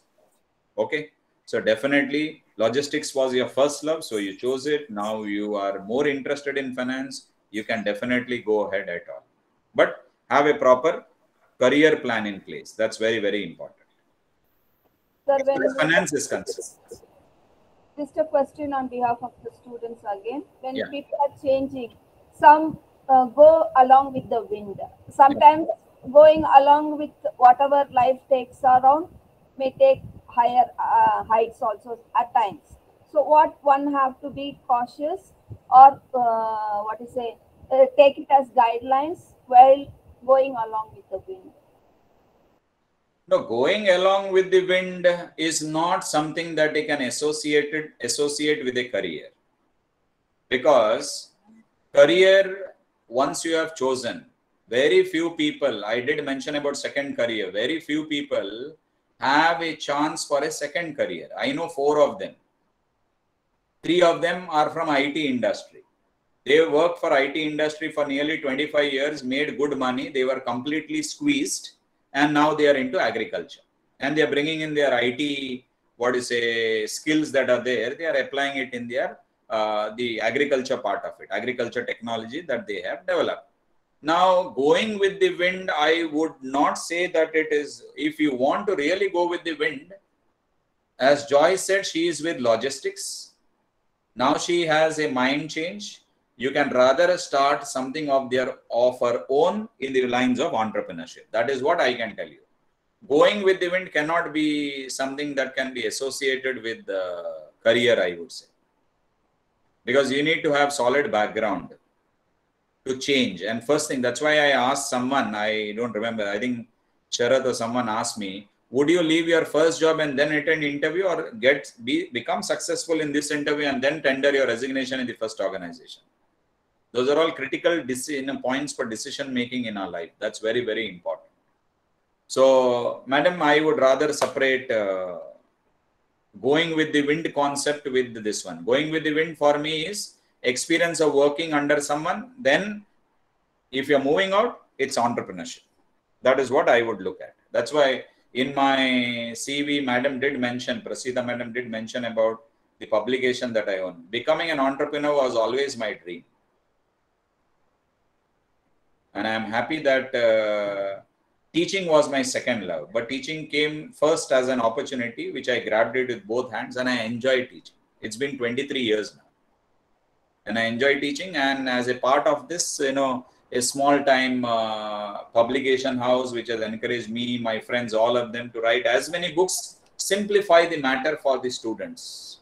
Okay, so definitely logistics was your first love, so you chose it. Now you are more interested in finance. You can definitely go ahead at all, but have a proper career plan in place. That's very very important. Sir, when finance is concerned. just a question on behalf of the students again. When Yeah. people are changing, some uh, go along with the wind. Sometimes going along with whatever life takes around may take higher uh, heights also at times. So what one have to be cautious or uh, what you say, uh, take it as guidelines while going along with the wind. No, going along with the wind is not something that they can associate it, associate with a career. Because career, once you have chosen, very few people, I did mention about second career, very few people have a chance for a second career. I know four of them. Three of them are from IT industry. They worked for IT industry for nearly 25 years, made good money. They were completely squeezed and now they are into agriculture. And they are bringing in their IT what is a skills that are there. They are applying it in their uh, the agriculture part of it agriculture technology that they have developed. Now going with the wind I would not say that it is if you want to really go with the wind as Joy said she is with logistics. Now she has a mind change you can rather start something of their of her own in the lines of entrepreneurship. That is what i can tell you. Going with the wind cannot be something that can be associated with the career i would say. Because you need to have solid background to change. And first thing that's why i asked someone i don't remember i think Sharat or someone asked me would you leave your first job and then attend interview or get be become successful in this interview and then tender your resignation in the first organization those are all critical decision points for decision making in our life that's very very important so madam i would rather separate uh, going with the wind concept with this one going with the wind for me is experience of working under someone, then if you're moving out, it's entrepreneurship. That is what I would look at. That's why in my CV, Madam did mention, Prasida Madam did mention about the publication that I own. Becoming an entrepreneur was always my dream. And I'm happy that uh, teaching was my second love. But teaching came first as an opportunity, which I grabbed it with both hands and I enjoy teaching. It's been 23 years now. And I enjoy teaching. And as a part of this, you know, a small time uh, publication house which has encouraged me, my friends, all of them to write as many books, simplify the matter for the students.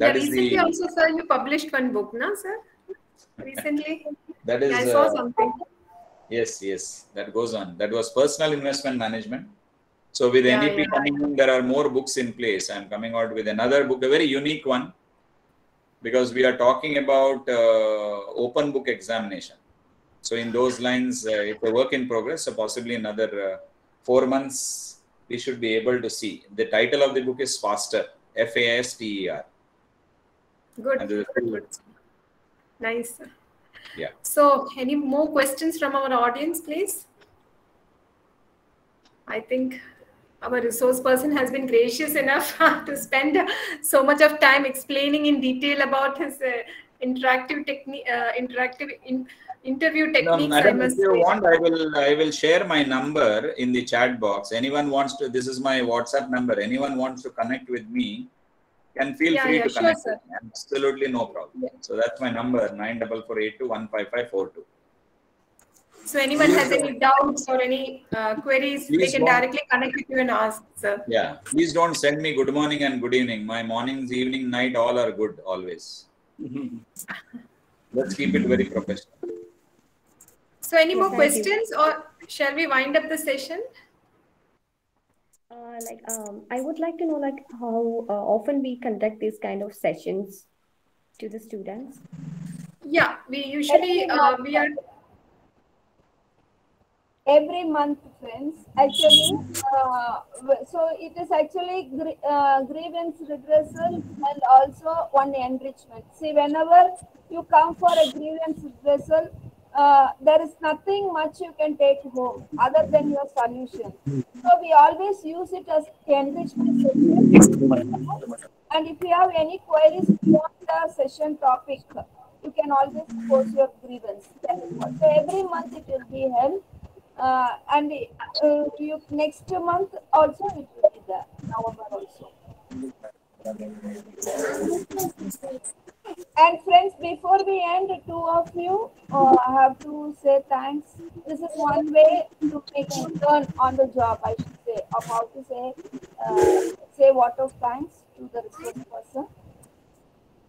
That yeah, is recently the, also, sir, you published one book, na, sir? Recently. that is. I saw uh, something. Yes, yes, that goes on. That was personal investment management. So with yeah, NEP yeah. coming in, there are more books in place. I'm coming out with another book, a very unique one because we are talking about uh, open book examination. So in those lines, uh, it's a work in progress. So possibly another uh, four months, we should be able to see. The title of the book is Faster, F-A-S-T-E-R. Good. Good. Nice. Yeah. So any more questions from our audience, please? I think our resource person has been gracious enough to spend so much of time explaining in detail about his uh, interactive technique, uh, interactive in, interview techniques. No, madam, if you say. want, I will I will share my number in the chat box. Anyone wants to? This is my WhatsApp number. Anyone wants to connect with me? Can feel yeah, free yeah, to sure, connect. Sir. Absolutely no problem. Yeah. So that's my number nine double four eight two one five five four two. So anyone has any doubts or any uh, queries, Please they can directly connect with you and ask, sir. Yeah. Please don't send me good morning and good evening. My mornings, evening, night, all are good always. Let's keep it very professional. So any more Yes, thank you. questions or shall we wind up the session? Uh, like, um, I would like to know, like, how uh, often we conduct these kind of sessions to the students. Yeah, we usually, uh, we are, every month friends actually uh, so it is actually gr- uh, grievance redressal and also one enrichment see whenever you come for a grievance redressal uh, there is nothing much you can take home other than your solution. So we always use it as enrichment and if you have any queries beyond the session topic you can always post your grievance. So every month it will be held. Uh, and uh, you, next month also it will be there, November also. And friends, before we end, two of you, uh, I have to say thanks. This is one way to make you learn on the job, I should say, of how to say uh, say word of thanks to the resource person.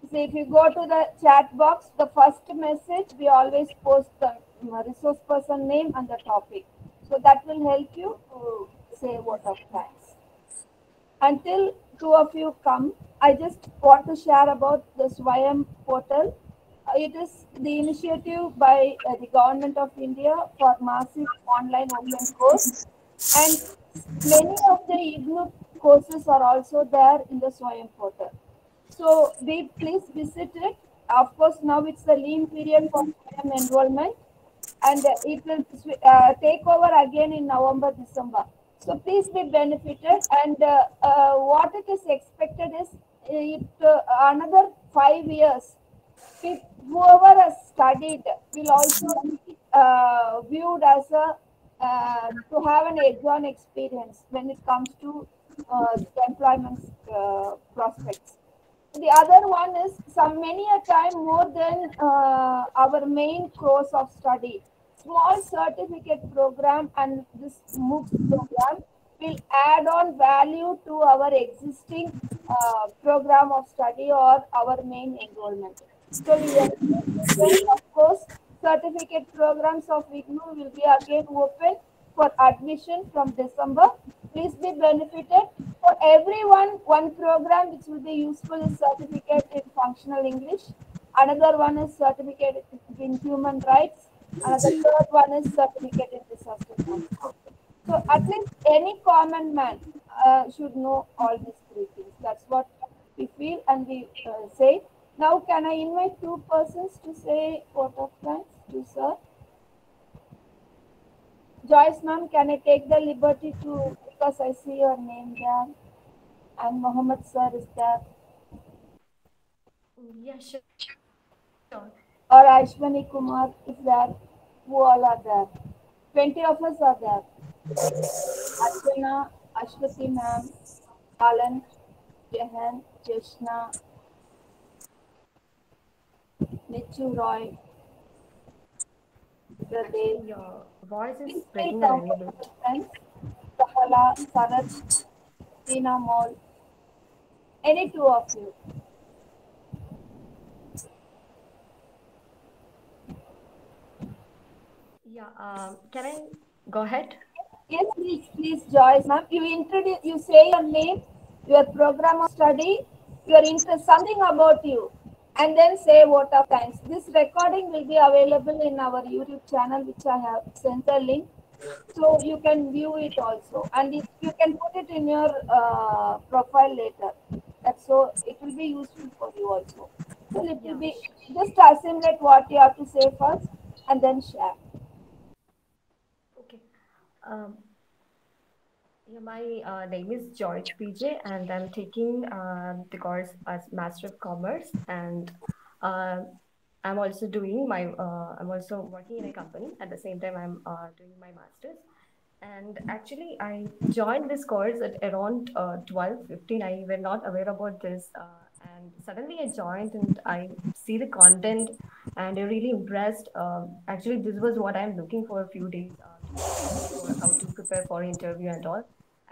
So if you go to the chat box, the first message we always post the um, resource person name and the topic. So that will help you to say word of thanks. Until two of you come, I just want to share about the Swayam portal. Uh, It is the initiative by uh, the government of India for massive online open course, and many of the IGNOU courses are also there in the Swayam portal. So we please visit it. Of course, now it's the lean period for Swayam enrollment, and it will uh, take over again in November, December. So please be benefited. And uh, uh, what it is expected is it uh, another five years. If whoever has studied will also be uh, viewed as a uh, to have an edge-on experience when it comes to uh, employment prospects. The other one is some many a time more than our main course of study. Small certificate program and this MOOCs program will add on value to our existing uh, program of study or our main enrollment. So of course certificate programs of IGNOU will be again open for admission from December. Please be benefited. For everyone, one program which will be useful is certificate in functional English. Another one is certificate in human rights. Another third one is certificate in disaster. So at least any common man uh, should know all these three things. That's what we feel and we uh, say. Now, can I invite two persons to say vote of thanks to sir? Joyce ma'am, can I take the liberty to, because I see your name there and Mohammed sir is there Yeah, sure. Sure. or Ashwani Kumar is there, who all are there? 20 of us are there. Archana, Ashwati ma'am, Alan, Jehan, Jeshna, Nichu Roy, Pradesh, Your voice is breaking a little bit. Sahala, Sarat, Tina Mall. Any two of you. Yeah, um, can I go ahead? Yes, please, please, Joyce, ma'am. You introduce, you say your name, your program of study, your interest, something about you, and then say what of thanks. This recording will be available in our YouTube channel, which I have sent a link, so you can view it also, and if you can put it in your uh, profile later. That's so it will be useful for you also. So it will be just assimilate what you have to say first, and then share. Okay. Um, yeah, my uh, name is George PJ, and I'm taking uh, the course as Master of Commerce, and uh, I'm also doing my. Uh, I'm also working in a company at the same time. I'm uh, doing my masters, and actually, I joined this course at around uh, 12, 15. I were not aware about this, uh, and suddenly I joined, and I see the content, and I'm really impressed. Um, actually, this was what I'm looking for a few days. How to prepare for interview and all.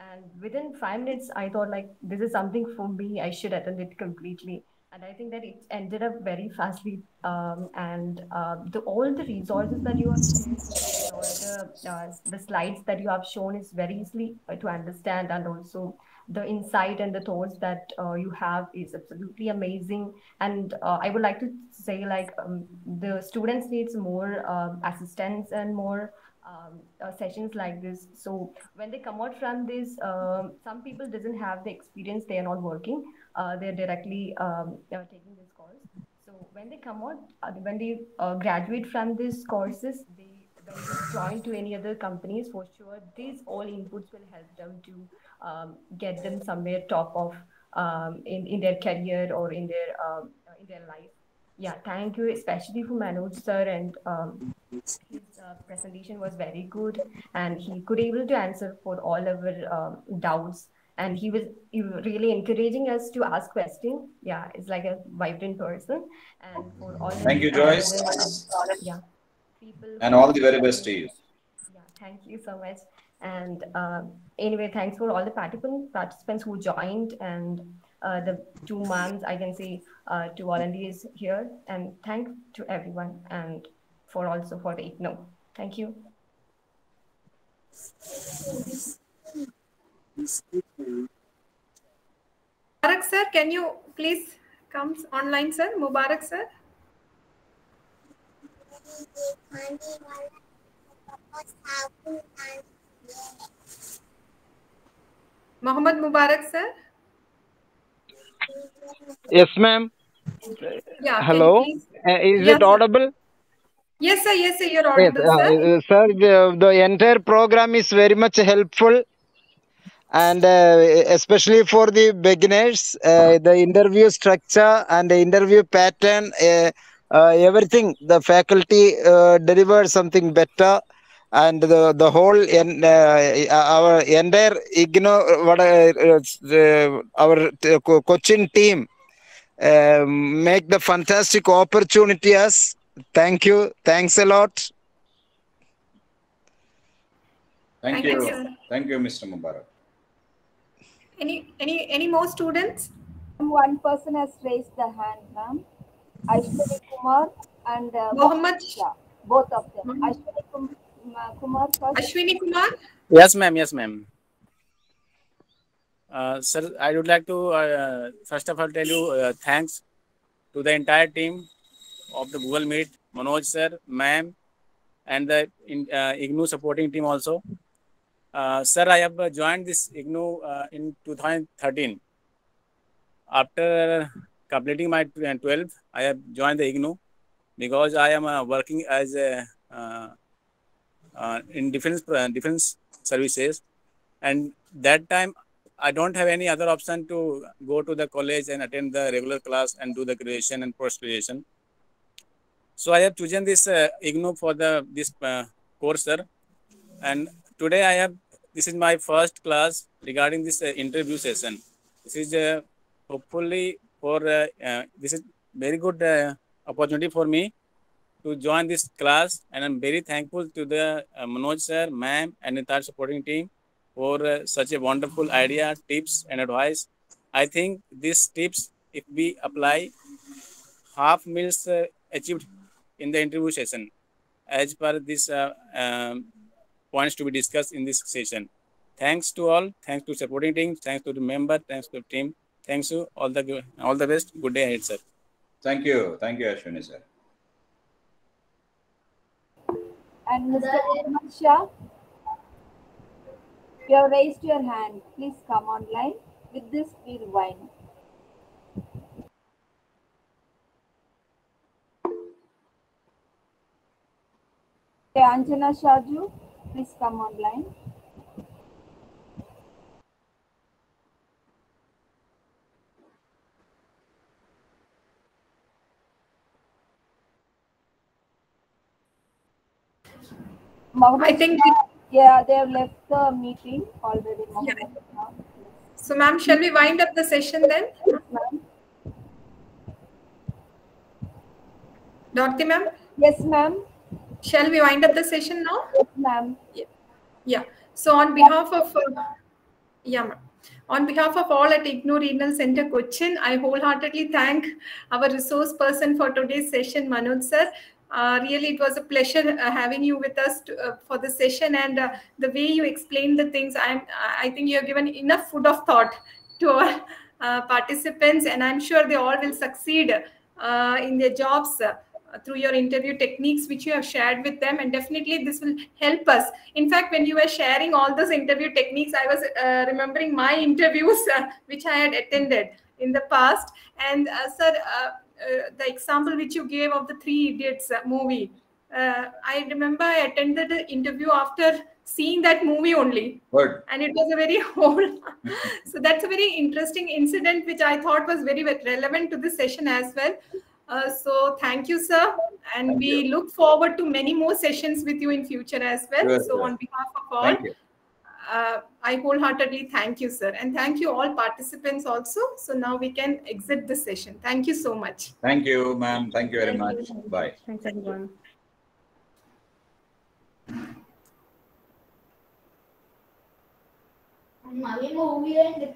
And within five minutes, I thought like this is something for me. I should attend it completely. And I think that it ended up very fastly. Um, and uh, the all the resources that you have all the uh, the slides that you have shown is very easily uh, to understand, and also the insight and the thoughts that uh, you have is absolutely amazing. And uh, I would like to say like um, the students needs more um, assistance and more um, uh, sessions like this. So when they come out from this um, some people doesn't have the experience they are not working. Uh, they're directly um, uh, taking this course. So when they come out uh, when they uh, graduate from these courses they when they join to any other companies. For sure these all inputs will help them to um, get them somewhere top of um, in, in their career or in their um, in their life. Yeah thank you especially for manoj sir and his uh, presentation was very good and he could able to answer for all our um, doubts. And he was, he was really encouraging us to ask questions yeah it's like a vibrant person. And for all Thank you, uh, Joyce. yeah. People And all the very best to you. yeah thank you so much. And um, anyway thanks for all the participants participants who joined and uh, the two moms, i can say uh, to volunteers here. And thank to everyone. And for also for the IGNOU thank you Mubarak sir, can you please come online, sir? Mubarak sir. Mohammed Mubarak sir. Yes, ma'am. Yeah. Hello. please- Uh, is Yes, it sir. Yes, sir. Yes, sir. You're Yes, audible, uh, sir. uh, sir. The, the entire program is very much helpful, and uh, especially for the beginners, uh, the interview structure and the interview pattern, uh, uh, everything. The faculty uh, delivers something better, and the the whole en, uh, our entire IGNOU what uh, uh, our coaching team uh, make the fantastic opportunity us thank you thanks a lot Thank, Thank you. you. Thank you, Mr. Mubarak. Any any any more students? One person has raised the hand, ma'am. Ashwini Kumar and uh, Mohammed. Yeah, both of them. Ashwini Kum- uh, Kumar first. Ashwini Kumar. Yes, ma'am. Yes, ma'am. Uh, sir, I would like to uh, first of all tell you uh, thanks to the entire team of the Google Meet, Manoj sir, ma'am, and the uh, IGNOU supporting team also. Uh, sir, I have uh, joined this IGNOU uh, in 2013. After completing my tw- 12th, I have joined the IGNOU because I am uh, working as a uh, uh, in defense uh, defense services, and that time I don't have any other option to go to the college and attend the regular class and do the graduation and post graduation. So I have chosen this uh, for the this uh, course, sir. And today I have this is my first class regarding this uh, interview session. This is uh, hopefully for uh, uh, this is very good uh, opportunity for me to join this class, and I'm very thankful to the Manoj sir, ma'am, and the entire supporting team for such a wonderful idea, tips, and advice. I think these tips, if we apply, half meals achieved in the interview session, as per this uh, um, points to be discussed in this session. Thanks to all. Thanks to supporting team. Thanks to the member. Thanks to the team. Thanks to all the all the best. Good day ahead, sir. Thank you. Thank you, Ashwini sir. And Mr. Ahmad Shah, you have raised your hand. Please come online. With this, we'll wind. Okay, Anjana Shaju, please come online. I think yeah, they have left the meeting already. Shah. So, ma'am, shall we wind up the session then? Dorothy, ma'am? Yes, ma'am. Shall we wind up the session now? Yes, ma'am. Yeah. yeah. So, on behalf of, uh, yeah, ma'am. On behalf of all at IGNOU Regional Center Cochin, I wholeheartedly thank our resource person for today's session, Manoj sir. Uh, really, it was a pleasure uh, having you with us to, uh, for the session, and uh, the way you explained the things, I'm, I think you have given enough food of thought to our uh, participants, and I'm sure they all will succeed uh, in their jobs through your interview techniques, which you have shared with them, and definitely this will help us. In fact, when you were sharing all those interview techniques, I was uh, remembering my interviews uh, which I had attended in the past, and uh, sir. Uh, uh, the example which you gave of the Three Idiots uh, movie. Uh, I remember I attended the interview after seeing that movie only, Good. and it was a very whole. so that's a very interesting incident which I thought was very relevant to this session as well. Uh, so thank you, sir, and Thank we look forward to many more sessions with you in future as well. Sure, so sure. on behalf of all, uh, I wholeheartedly thank you, sir, and thank you all participants also. So now we can exit the session. Thank you so much. Thank you, ma'am. Thank you very Thank much. you. Bye. Thanks, everyone. Mami, movie and